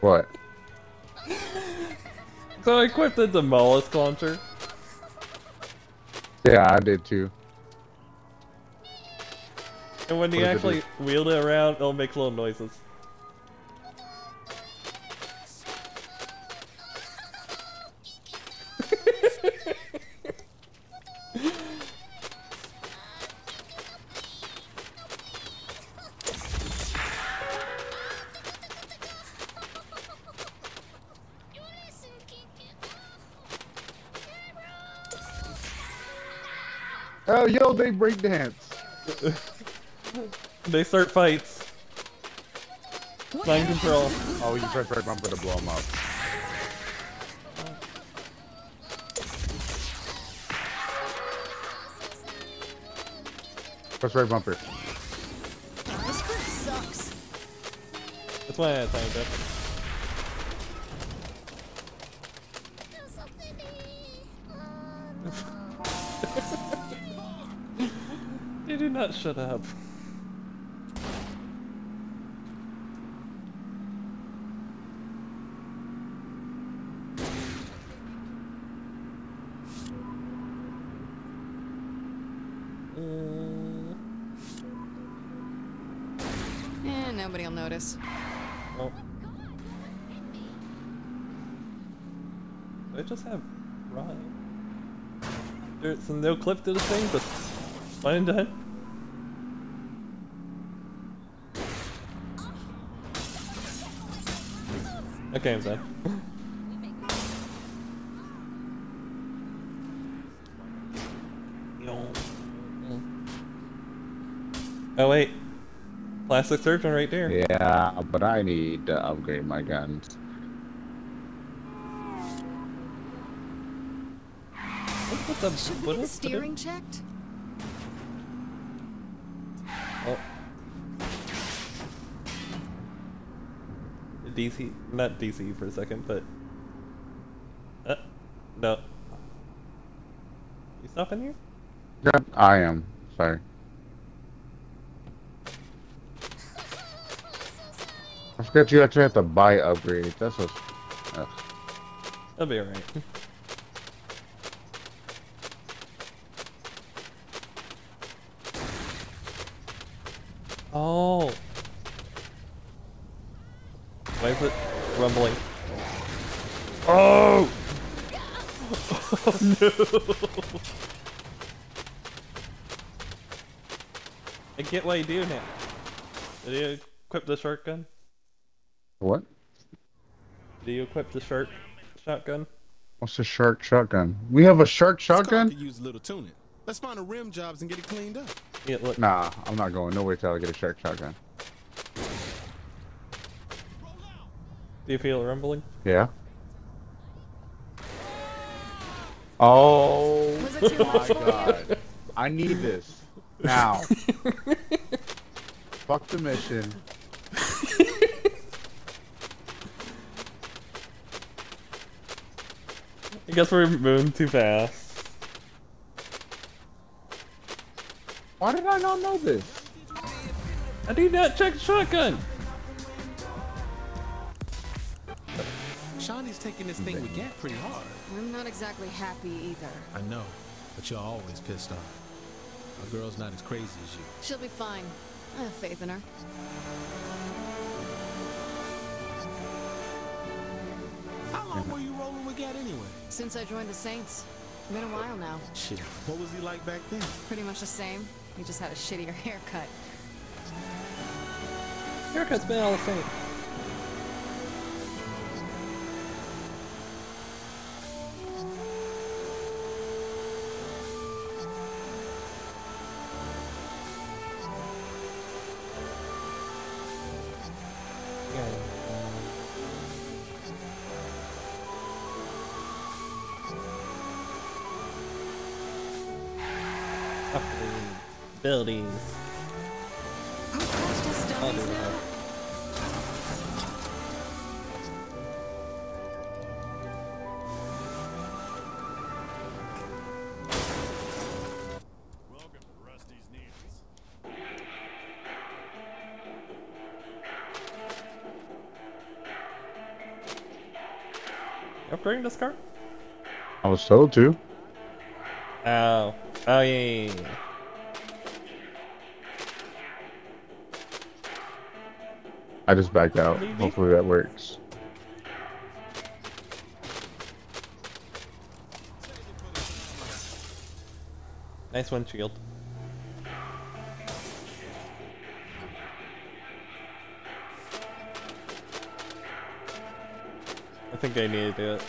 What? So I equipped the Mollusk Launcher. Yeah, I did too. And when What you actually wheel it around, it'll make little noises. Oh, yo, they break dance. They start fights. Mind control. Oh, you press right bumper to blow them up. Press right bumper. This crew sucks. That's why I timed it. Not shut up. Mm, Eh, nobody'll notice. well. Do I just have Ryan? There's no clip to this thing, but one and Okay, I'm done. Oh wait, plastic surgeon right there. Yeah, but I need to upgrade my guns. What the, Should we what get the is- what is- steering checked? DC, not DC for a second, but. Uh, no. You stopping here? Yeah, I am. Sorry. I forgot you actually have to buy upgrades. That's what. Ugh. That'll be alright. Oh. Why is it rumbling? Oh! Oh no! I get why you do now. Did you equip the shotgun? What? Do you equip the shark shotgun? What's a shark shotgun? We have a shark Could shotgun? use a little tuning. Let's find a rim jobs and get it cleaned up. Yeah, look. Nah, I'm not going nowhere till I get a shark shotgun. Do you feel it rumbling? Yeah. Oh Was it too my much god. I need this. Now. Fuck the mission. I guess we're moving too fast. Why did I not know this? I do not check shotgun. Shaundi's taking this thing with Gat pretty hard. I'm not exactly happy either. I know, but you're always pissed off. Our girl's not as crazy as you. She'll be fine. I have faith in her. How long were you rolling with Gat anyway? Since I joined the Saints. Been a while now. Shit. What was he like back then? Pretty much the same. He just had a shittier haircut. Haircut's been all the same. Upgrade Abilities. I'll do that. Upgrading this car? I was told to. Oh. Oh, yeah, yeah, yeah. I just backed out. Hopefully that works. Nice windshield. I think I need to do it.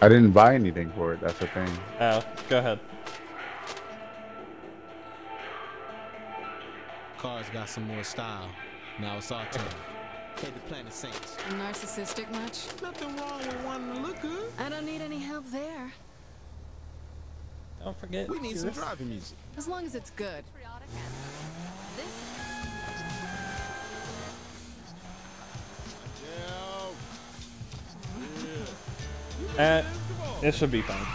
I didn't buy anything for it. That's the thing. Oh, go ahead. Car's got some more style. Now it's our turn. Head to Planet Saints. Narcissistic much? Nothing wrong with wanting to look good. I don't need any help there. Don't forget. We need some driving music. As long as it's good. Uh, it should be fine.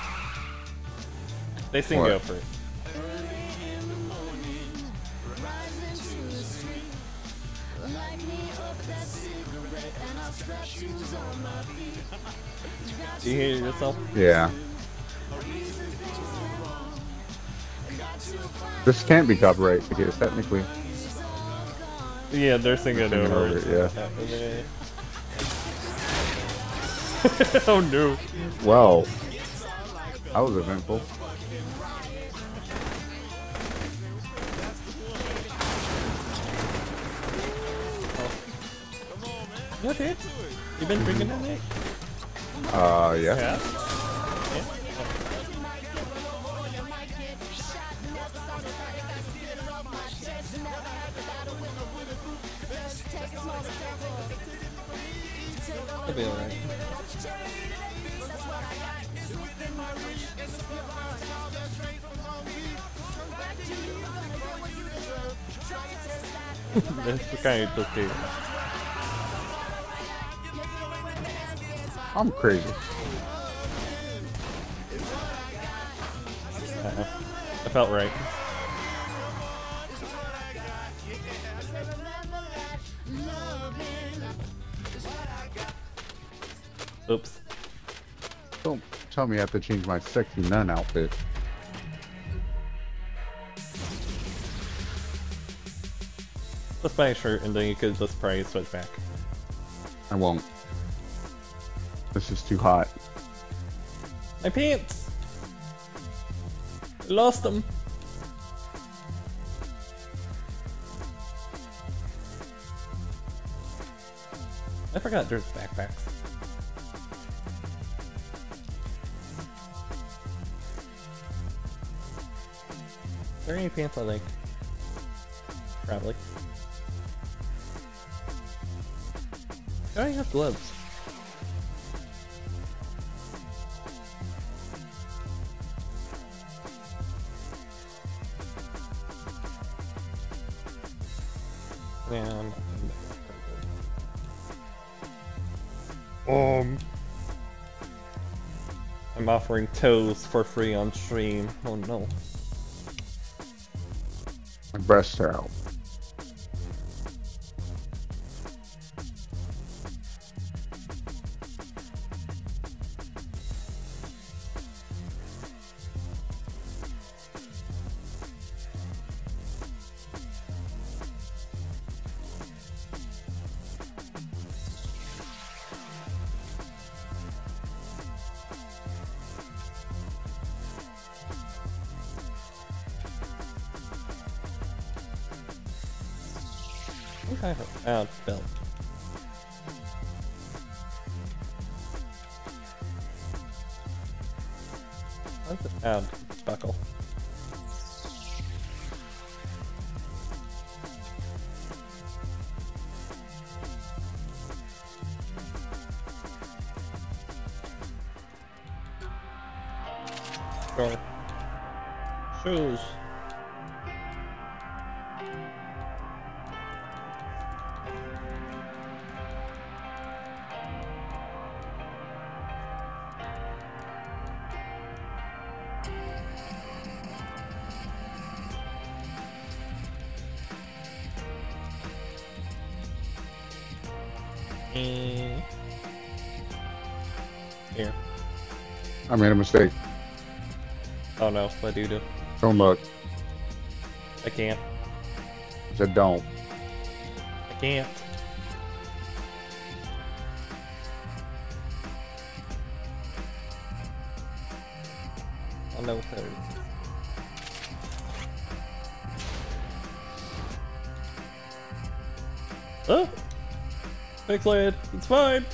They sing What? go for it. Do you hear yourself? Yeah. This can't be copyright because technically. Yeah, they're singing Singing over, over it. yeah. oh no. Well, that was eventful. You okay? You been drinking tonight? Uh, yeah. Yeah. It'll be alright. That's kind of okay. I'm crazy. I felt right. Oops. Don't tell me I have to change my sexy nun outfit. Let's buy a shirt and then you could just probably switch back. I won't. This is too hot. My pants! I lost them. I forgot there's backpacks. Are there any pants I like? Probably. I don't have gloves. Offering toes for free on stream. Oh no. Are out. I made a mistake. Oh no, what do do? Don't look. I can't. I said don't. I can't. There it is. Oh! Pixelated, it's fine!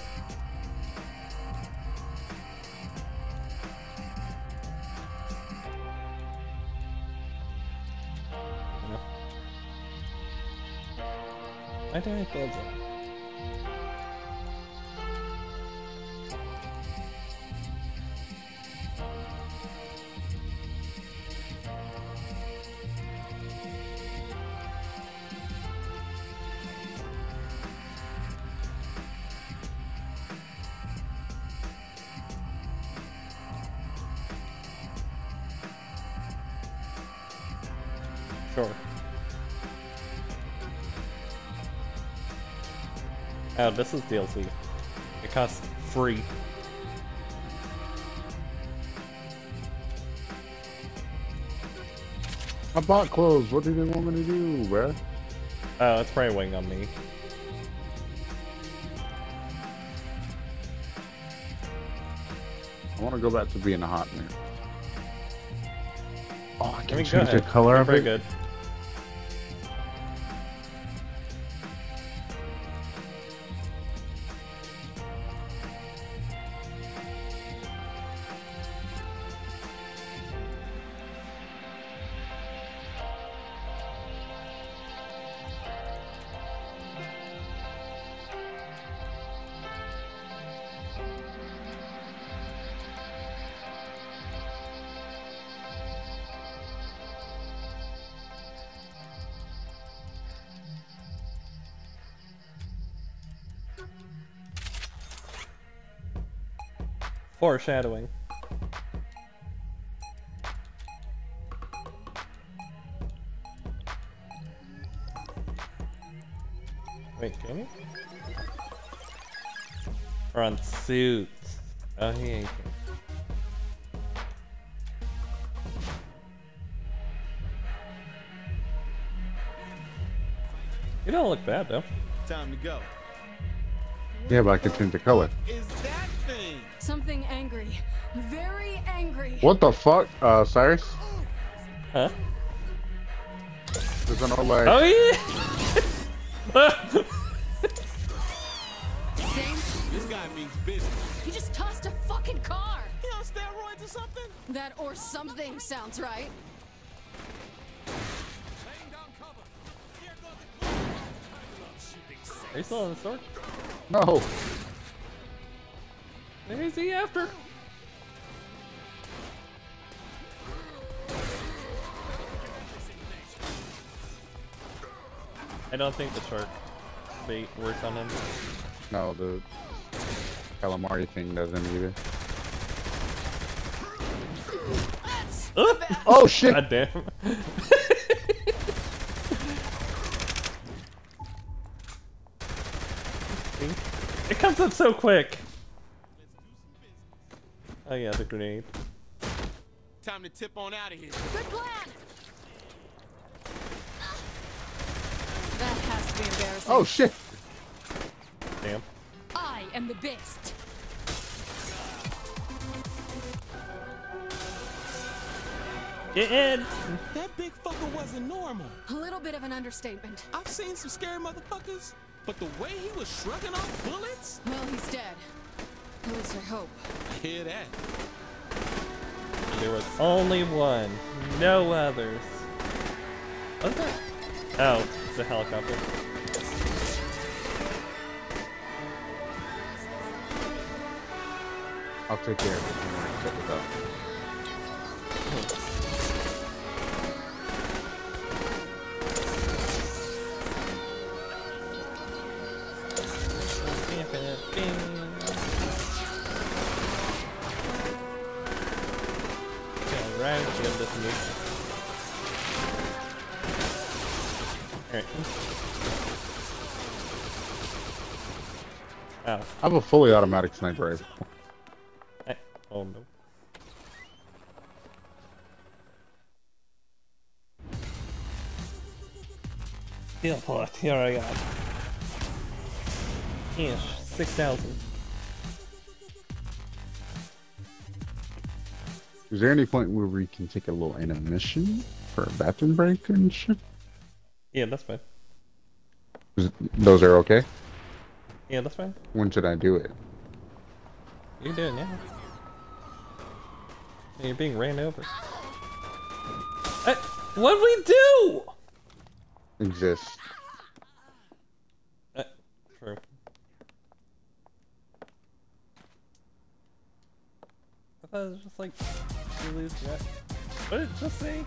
Sure. Oh, this is DLC. It costs free. I bought clothes. What do they want me to do, bruh? Oh, it's probably weighing on me. I want to go back to being a hot man. Oh, I I can mean, change the color You're of it. good. Foreshadowing. Wait, can you? Or on suits. Oh, yeah, you can. You don't look bad though. Time to go. Yeah, but I can change the color. Angry. Very angry. What the fuck, uh, Cyrus? Huh? There's an old like. Oh yeah. Saints, This guy means business. He just tossed a fucking car. He on steroids or something? That or something sounds right. Are you still on the sword? No. Who's he after? I don't think the shark bait works on him. No, the calamari thing doesn't either. Oh shit! God damn. it comes up so quick. Oh yeah, the grenade. Time to tip on out of here. Good plan. That has to be embarrassing. Oh shit! Damn. I am the best. Get in! That big fucker wasn't normal. A little bit of an understatement. I've seen some scary motherfuckers, but the way he was shrugging off bullets? Well, he's dead. At least I hope. I hear that. There was only one, no others. What's that? Oh, it's a helicopter. I'll take care of it when it up. I have a fully automatic sniper rifle. Oh no. Heal pot, here I got. Ish, 6,000. Is there any point where we can take a little intermission for a bathroom break and shit? Yeah, that's fine. Those are okay? Yeah, that's fine. When should I do it? You can do it now. Yeah, You're being ran over. Eh, what'd we do? Exist. Uh, true. I thought it was just like you lose that. What did it just say?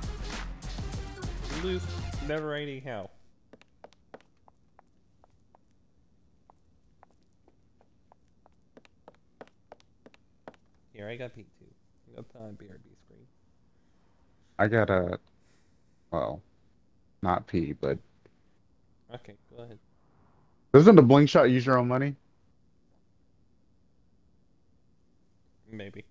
You lose never ending how. Here, I got P2. I got the BRB screen. I got a, well, not P, but Okay, go ahead. doesn't the blink shot use your own money? Maybe.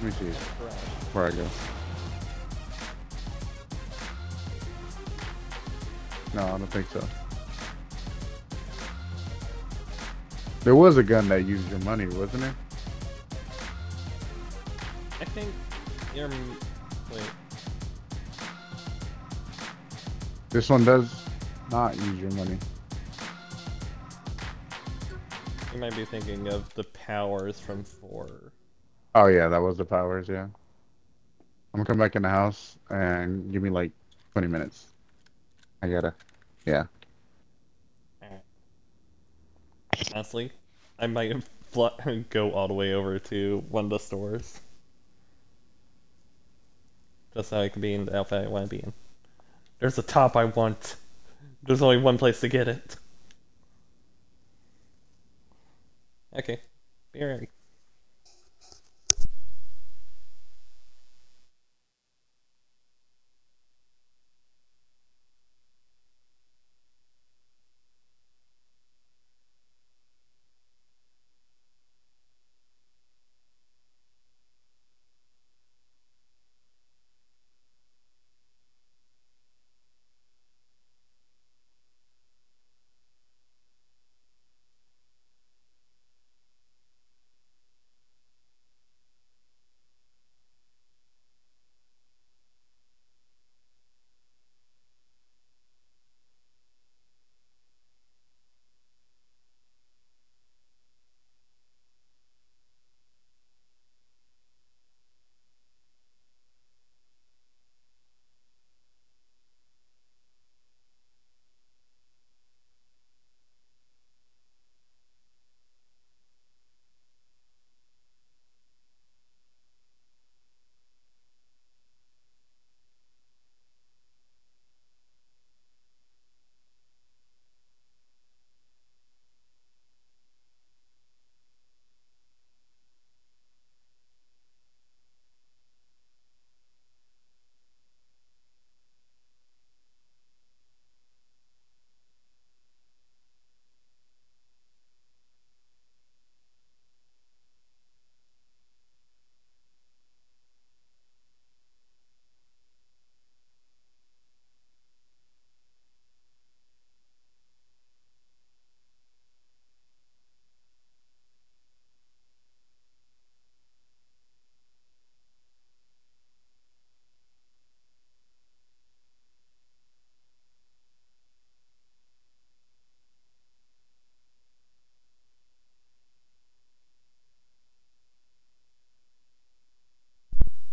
Let me see where I go. No, I don't think so. There was a gun that used your money, wasn't there? I think you're. Wait. This one does not use your money. You might be thinking of the powers from 4. Oh yeah, that was the powers, yeah. I'm gonna come back in the house and give me like 20 minutes. I gotta, yeah. Honestly, I might go all the way over to one of the stores. Just so I can be in the outfit I want to be in. There's a top I want. There's only one place to get it. Okay. Be ready.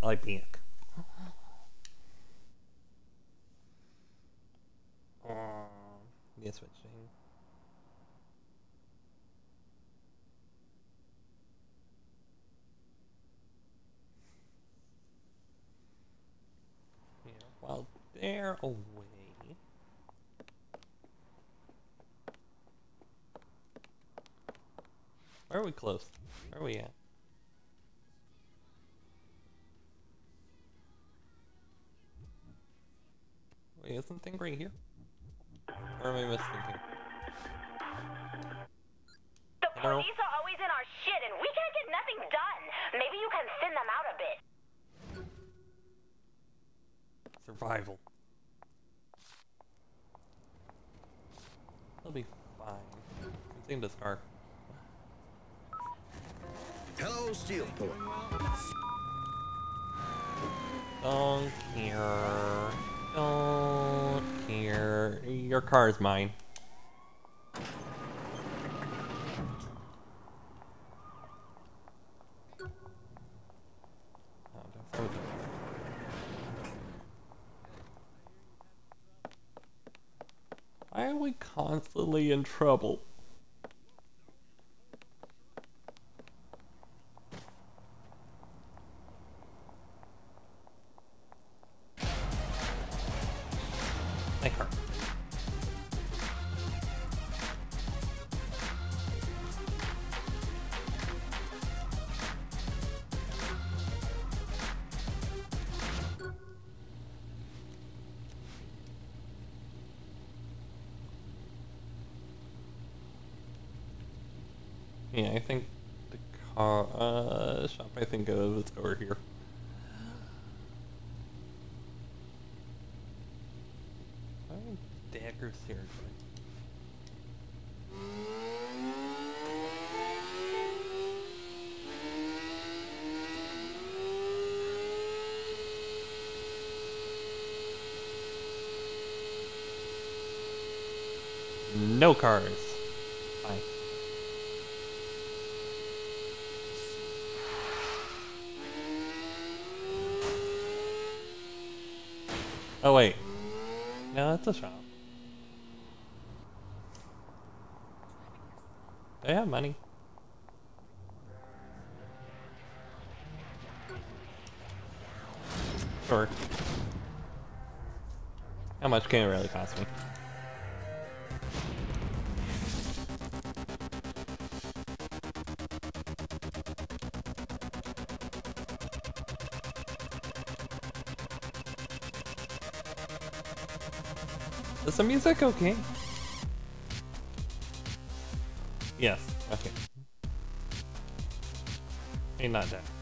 I panic. Uh, yeah, switching. Yeah, while they're away. Where are we close? Where are we at? Wait, isn't thing right here? Or am I misthinking? The Hello? police are always in our shit and we can't get nothing done. Maybe you can thin them out a bit. Survival. I'll be fine. Seem to start. Hello, Steelport. Don't care. Don't care. Your car is mine. Why are we constantly in trouble? No cars. Oh wait. No, that's a shop. I have money? Sure. How much can it really cost me? Is the music okay? Hey, not dead.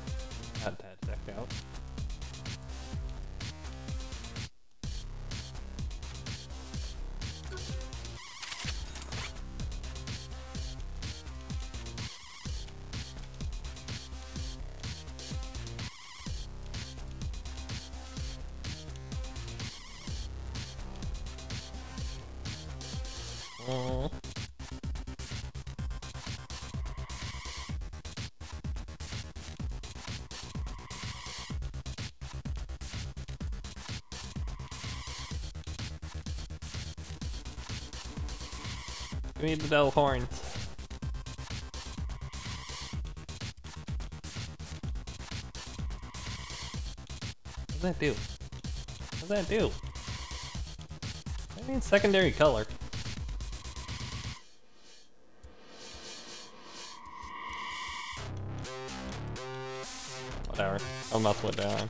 Need the bell horns. What does that do? What does that do? I mean secondary color. Whatever. I'll mess with down.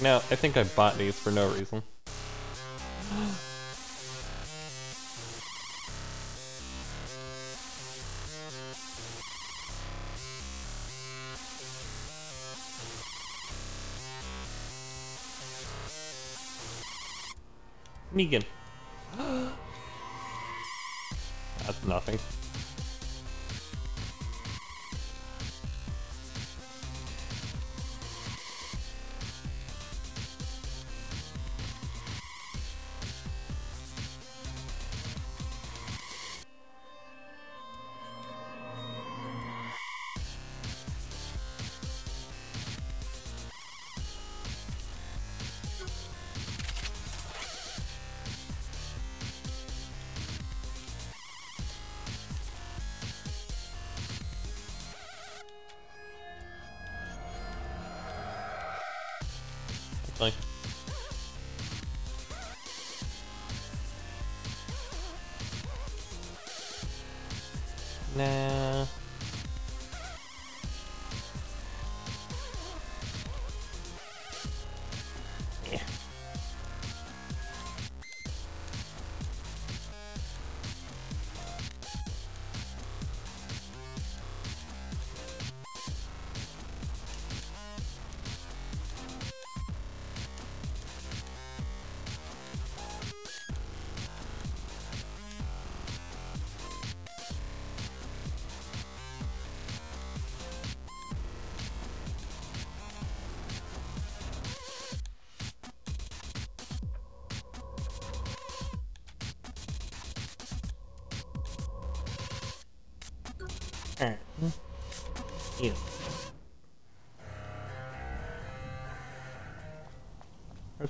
You know, I think I bought these for no reason. Negan. Nah.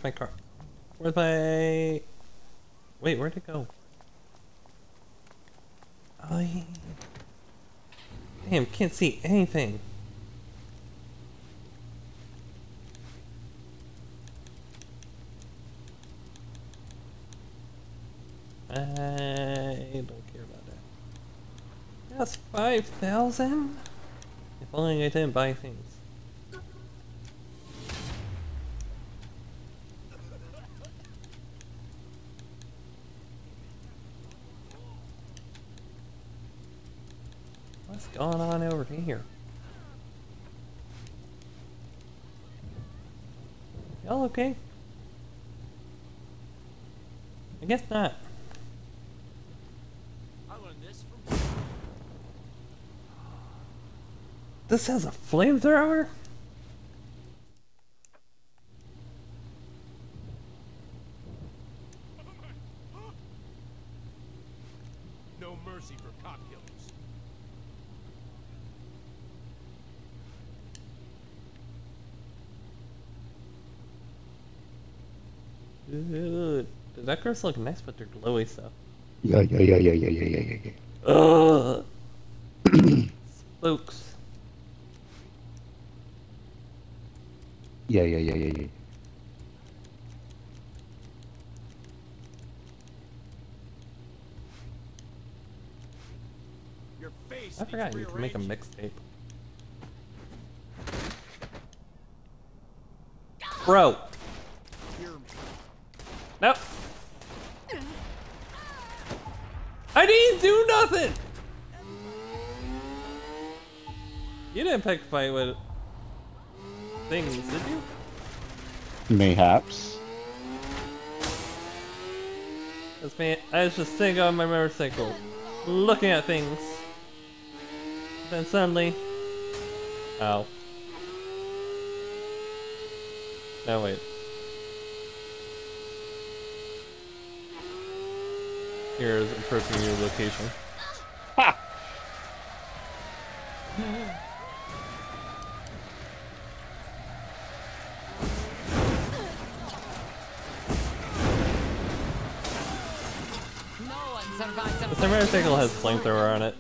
Where's my car? Where's my... Wait, where'd it go? Yeah. Damn, can't see anything. I don't care about that. That's 5,000? If only I didn't buy things. What's going on over here? Y'all okay? I guess not. This from This has a flamethrower? Zekros look nice, but they're glowy stuff. Yeah, yeah, yeah, yeah, yeah, yeah, yeah, yeah. Ugh. Spooks. Yeah, yeah, yeah, yeah, yeah. Your face I forgot you can make a mix Mayhaps. That's me. I was just sitting on my motorcycle, looking at things. Then suddenly, ow. No wait. Here's approaching your location. The motorcycle has flamethrower on it.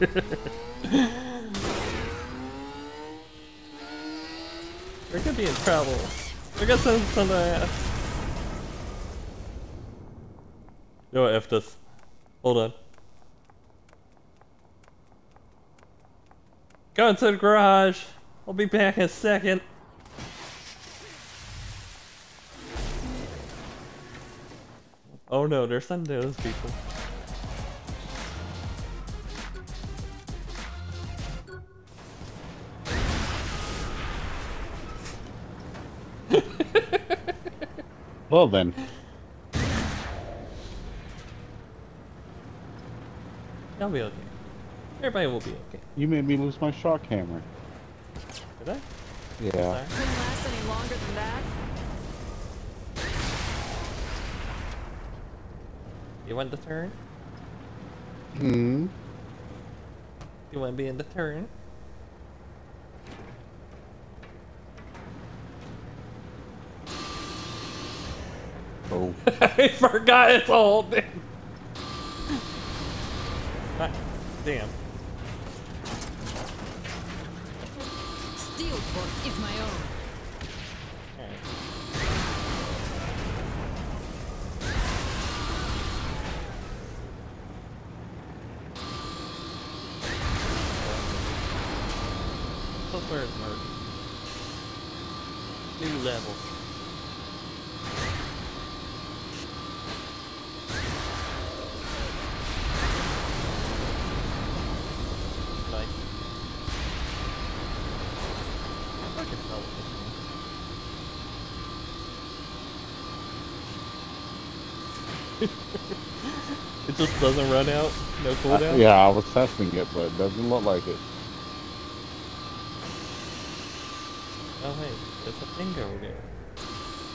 We're gonna be in trouble. We got some some ass. Yo, F this. Hold on. Go into the garage. I'll be back in a second. Oh no, there's some those people. Well then. I'll be okay. Everybody will be okay. You made me lose my shock hammer. Did I? Yeah. Couldn't last any longer than that. You want the turn? Hmm. You want to be in the turn? Oh. I forgot it's a whole thing. Damn. Is my own. Where it's marked. New level. Nice. I can tell what this means. it just doesn't run out? No Uh, cooldown? yeah, I was testing it, but it doesn't look like it. Oh wait, there's a thing over there.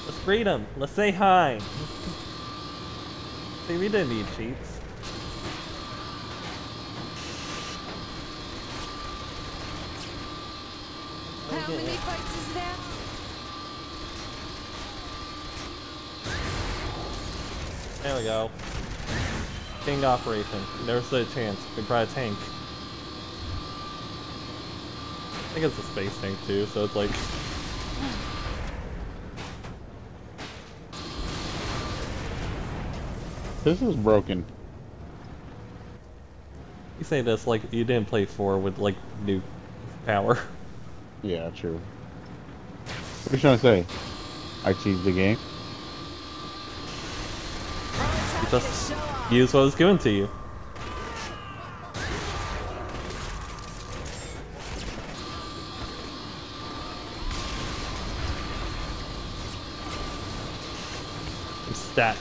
Let's greet him. Let's say hi. See, we didn't need cheats. How many fights is that? There we go. King operation. Never stood a chance. We brought a tank. I think it's a space tank too, so it's like This is broken. you say this like you didn't play four with like new power. Yeah, true. What are you trying to say? I cheated the game? Just use what was given to you. Stat.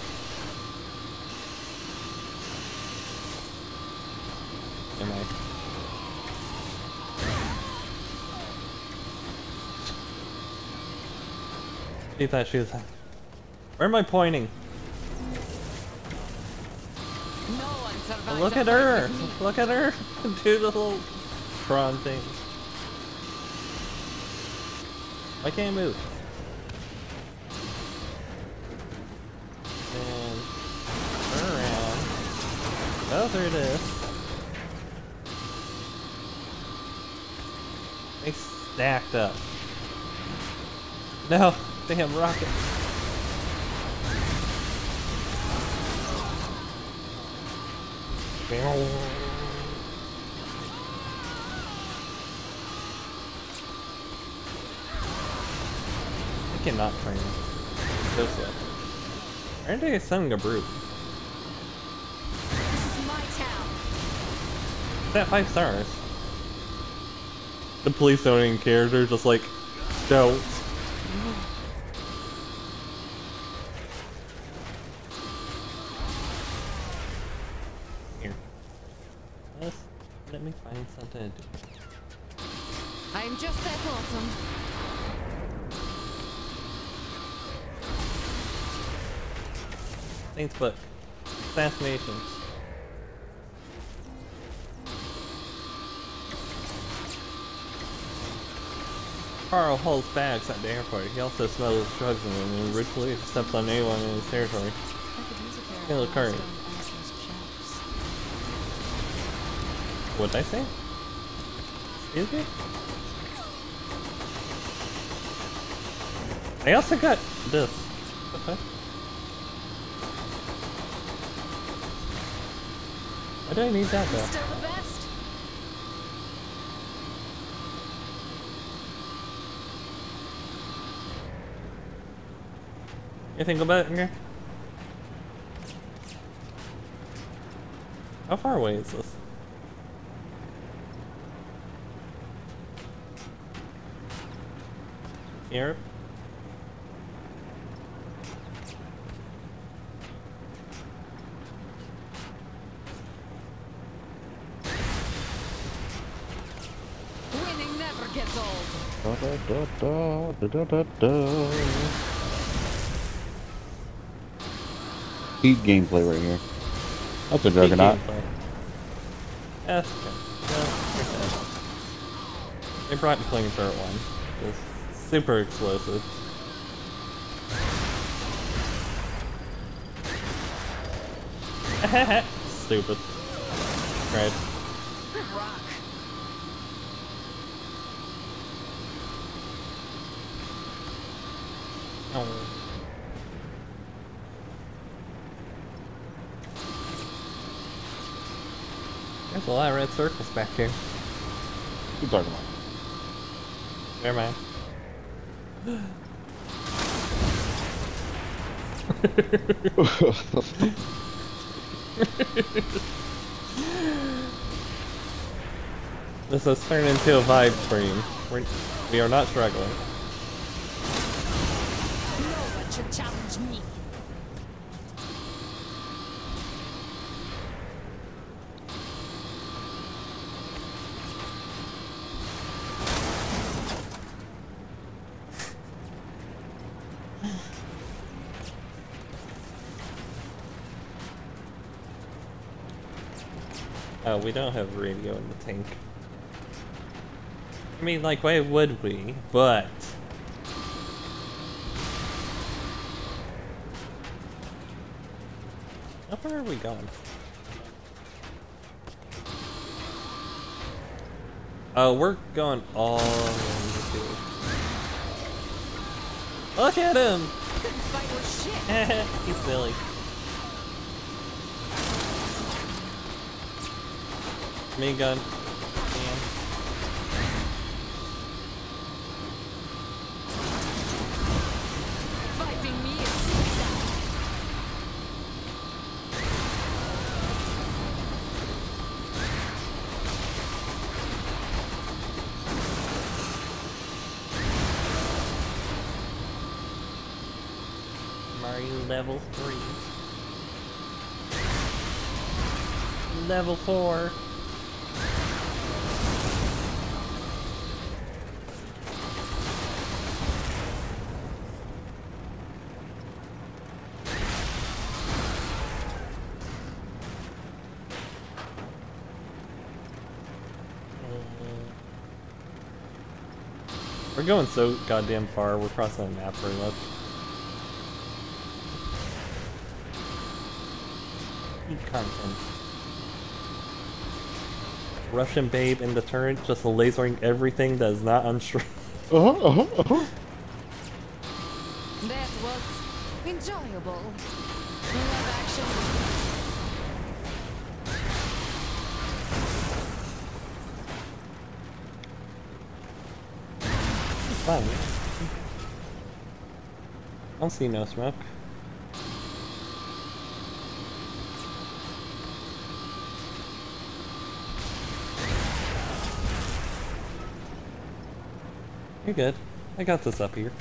Am I? She thought she. Where am I pointing? Look at her! Look at her! Do the little prawn thing. I can't move. And turn around. Oh, there it is. They stacked up. No, damn rocket. I cannot train this yet. Aren't they sending a brute? This is my town. Is That five stars. The police don't even care, they're just like, don't. Saints Book. Assassinations. Carl holds bags at the airport. He also smuggles drugs in them and ritually steps on anyone in his territory. Kill Curry. What'd I say? Excuse me? I also got this. What the fuck? Why don't need that though? Still the best. You think about it here? How far away is this? Europe? Winning never gets old. Da, da, da, da, da, da, da. Heat gameplay right here. That's a juggernaut. Yes, okay. Yeah, okay. They brought the flamethrower one. It's super explosive. Stupid. Right. Rock. Oh. There's a lot of red circles back here. Keep talking about. Never mind. this has turned into a vibe stream. We're, we are not struggling. We don't have radio in the tank. I mean, like, why would we? But... How far are we going? Oh, we're going all the way. Look at him! He's silly. Main gun. Man. Fighting me is. Mario level 3. Level 4. We're going so goddamn far, we're crossing the map pretty much. Eat content. Russian babe in the turret just lasering everything that is not unstr- Uh-huh, uh-huh, uh-huh. That was enjoyable. Fine. I don't see no smoke. You're good. I got this up here.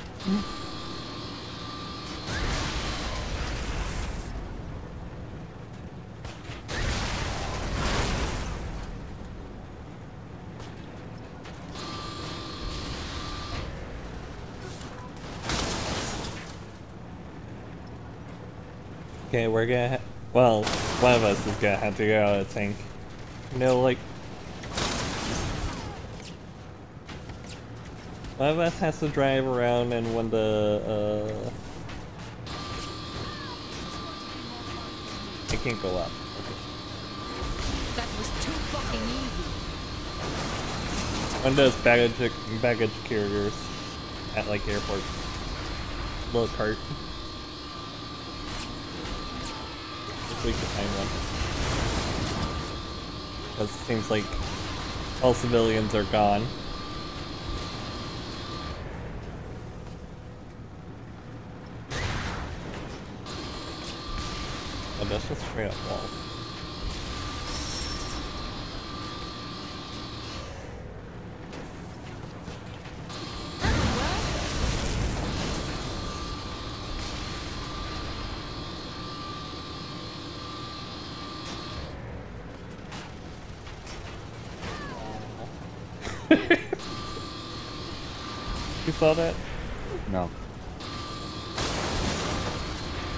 Okay, we're gonna. Ha well, one of us is gonna have to go out of the tank. You know, like. One of us has to drive around, and when the. Uh, it can't go up. That was too fucking easy. One of those baggage baggage carriers at like airports. Little cart. If we can find one. Because it seems like all civilians are gone. Oh, that's just straight up wall. You saw that? No.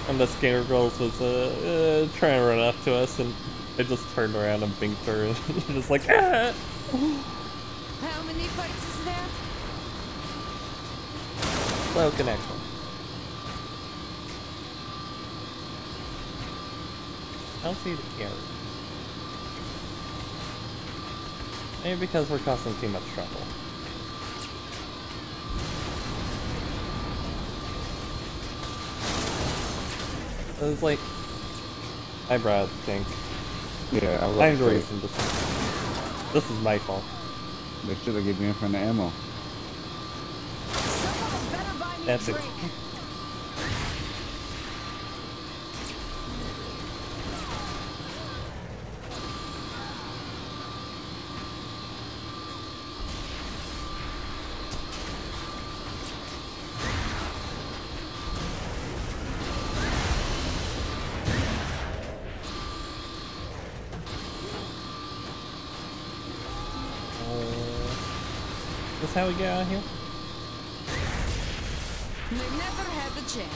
And the Skater Girls was uh, uh, trying to run up to us, and I just turned around and binked her, and just like, ah! How many fights is there? Slow connection. I don't see the here. Maybe because we're causing too much trouble. It's like eyebrow thing. Yeah, I was I'm the about reason this. This is my fault. They should have given me infinite ammo. That's it. How we get out of here? They never had the chance.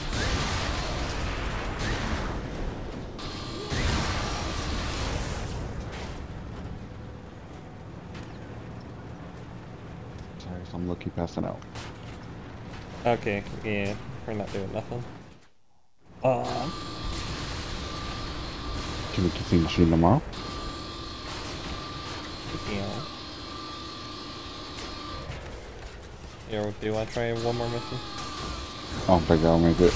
Sorry, so I'm lucky passing out. Okay, yeah, we're not doing nothing. Um, Can we continue shooting tomorrow? yeah. Here, do you want to try one more mission? I don't think I'll make it.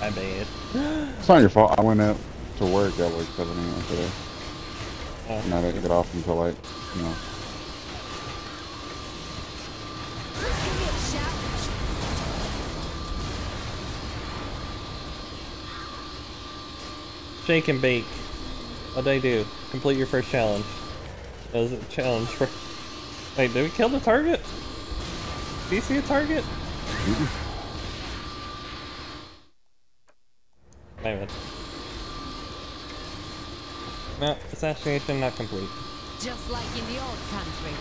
I bad. It's not your fault. I went out to work at like 7 a.m. today. Oh. And I didn't get off until like, you know, Shake and bake. What'd I do? Complete your first challenge. That was a challenge for... Wait, did we kill the target? Do you see a target? Mm-hmm. Wait a minute. No, assassination not complete. Just like in the old country.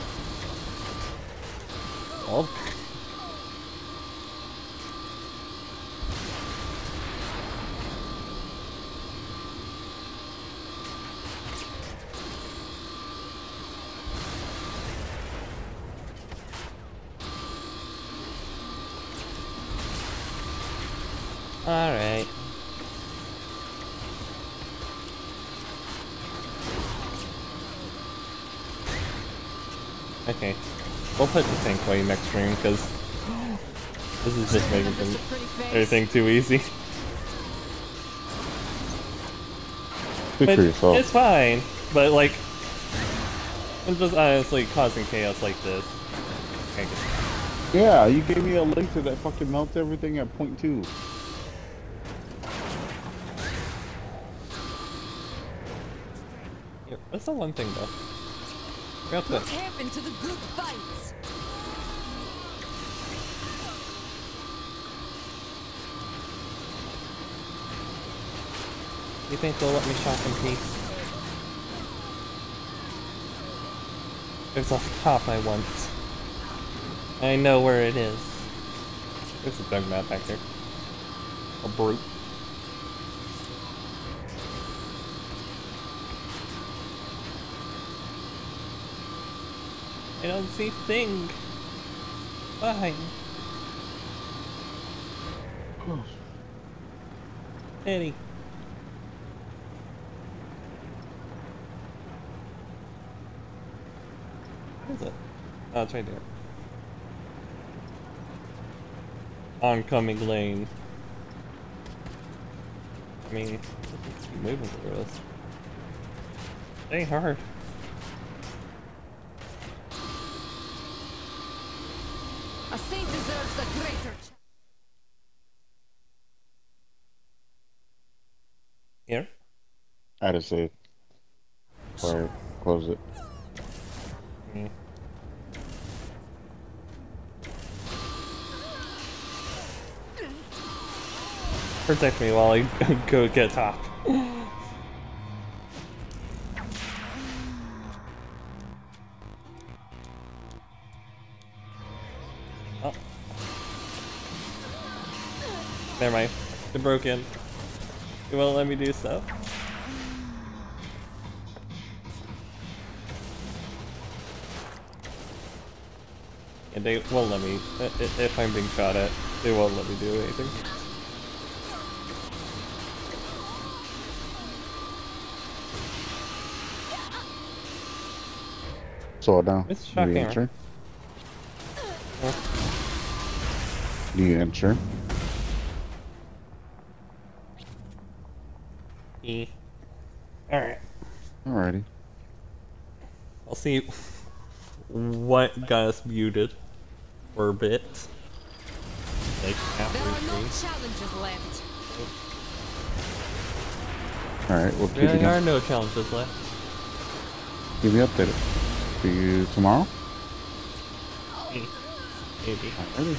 Old. Alright. Okay. We'll put the tank away next stream because this is just making things- everything too easy. Speak But for yourself. It's fine, but like, I'm just honestly causing chaos like this. Yeah, you gave me a link to that fucking melts everything at point two. Yeah, that's the one thing though. Have to- What happened to the good fights? You think they'll let me shop in peace? There's a top I want. I know where it is. There's a dug map back there. A brute. I don't see thing. Fine. Close. What is it? Oh, it's right there. Oncoming lane. I mean, moving through this. Stay hard. I had to save. Or close it. Protect me while I go get top. Oh. Never mind. It broke in. It won't let me do stuff. they won't let me. If I'm being shot at, they won't let me do anything. Saw it down. It's shocking. Do you enter? Huh? Do you enter? E. Alright. Alrighty. I'll see what got us muted for a bit. Like There halfway are no through. challenges left. Alright, we'll keep There you are no challenges left. keep you updated. See you tomorrow. Maybe. Alrighty.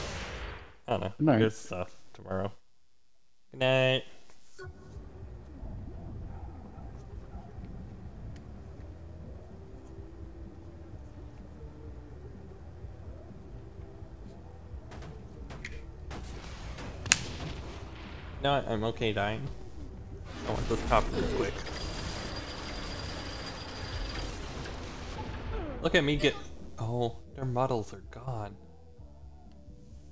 I don't know. Good night. Good stuff tomorrow. Good night. No, I'm okay dying. I want this cop real quick. Look at me get. Oh, their models are gone.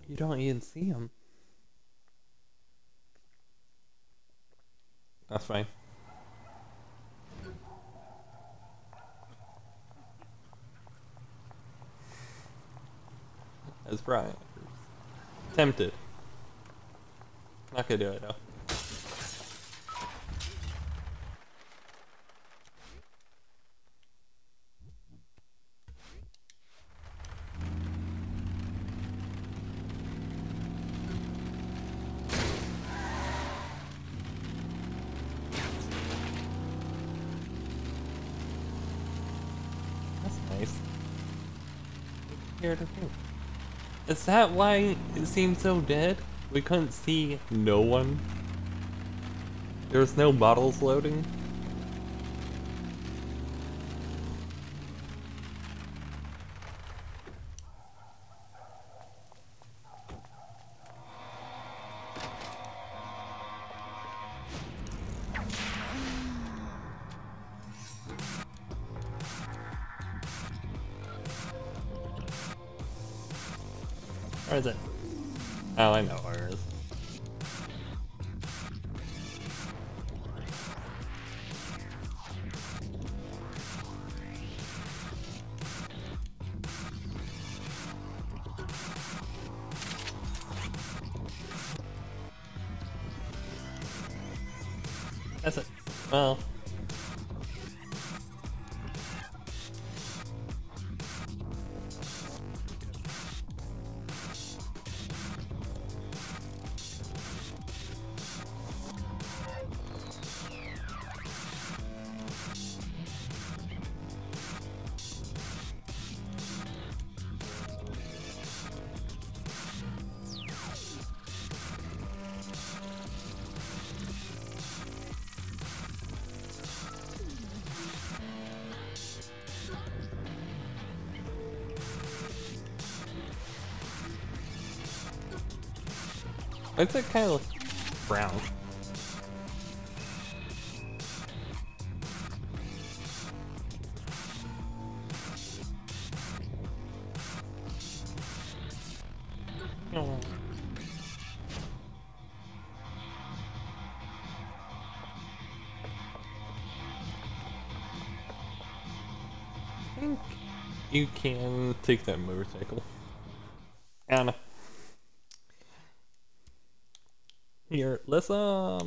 You don't even see them. That's fine. That's Brian. Tempted. Not gonna do it though. Is that why it seemed so dead? We couldn't see no one? There's no models loading? It's it kind of look brown? Oh. I think you can take that motorcycle. Here,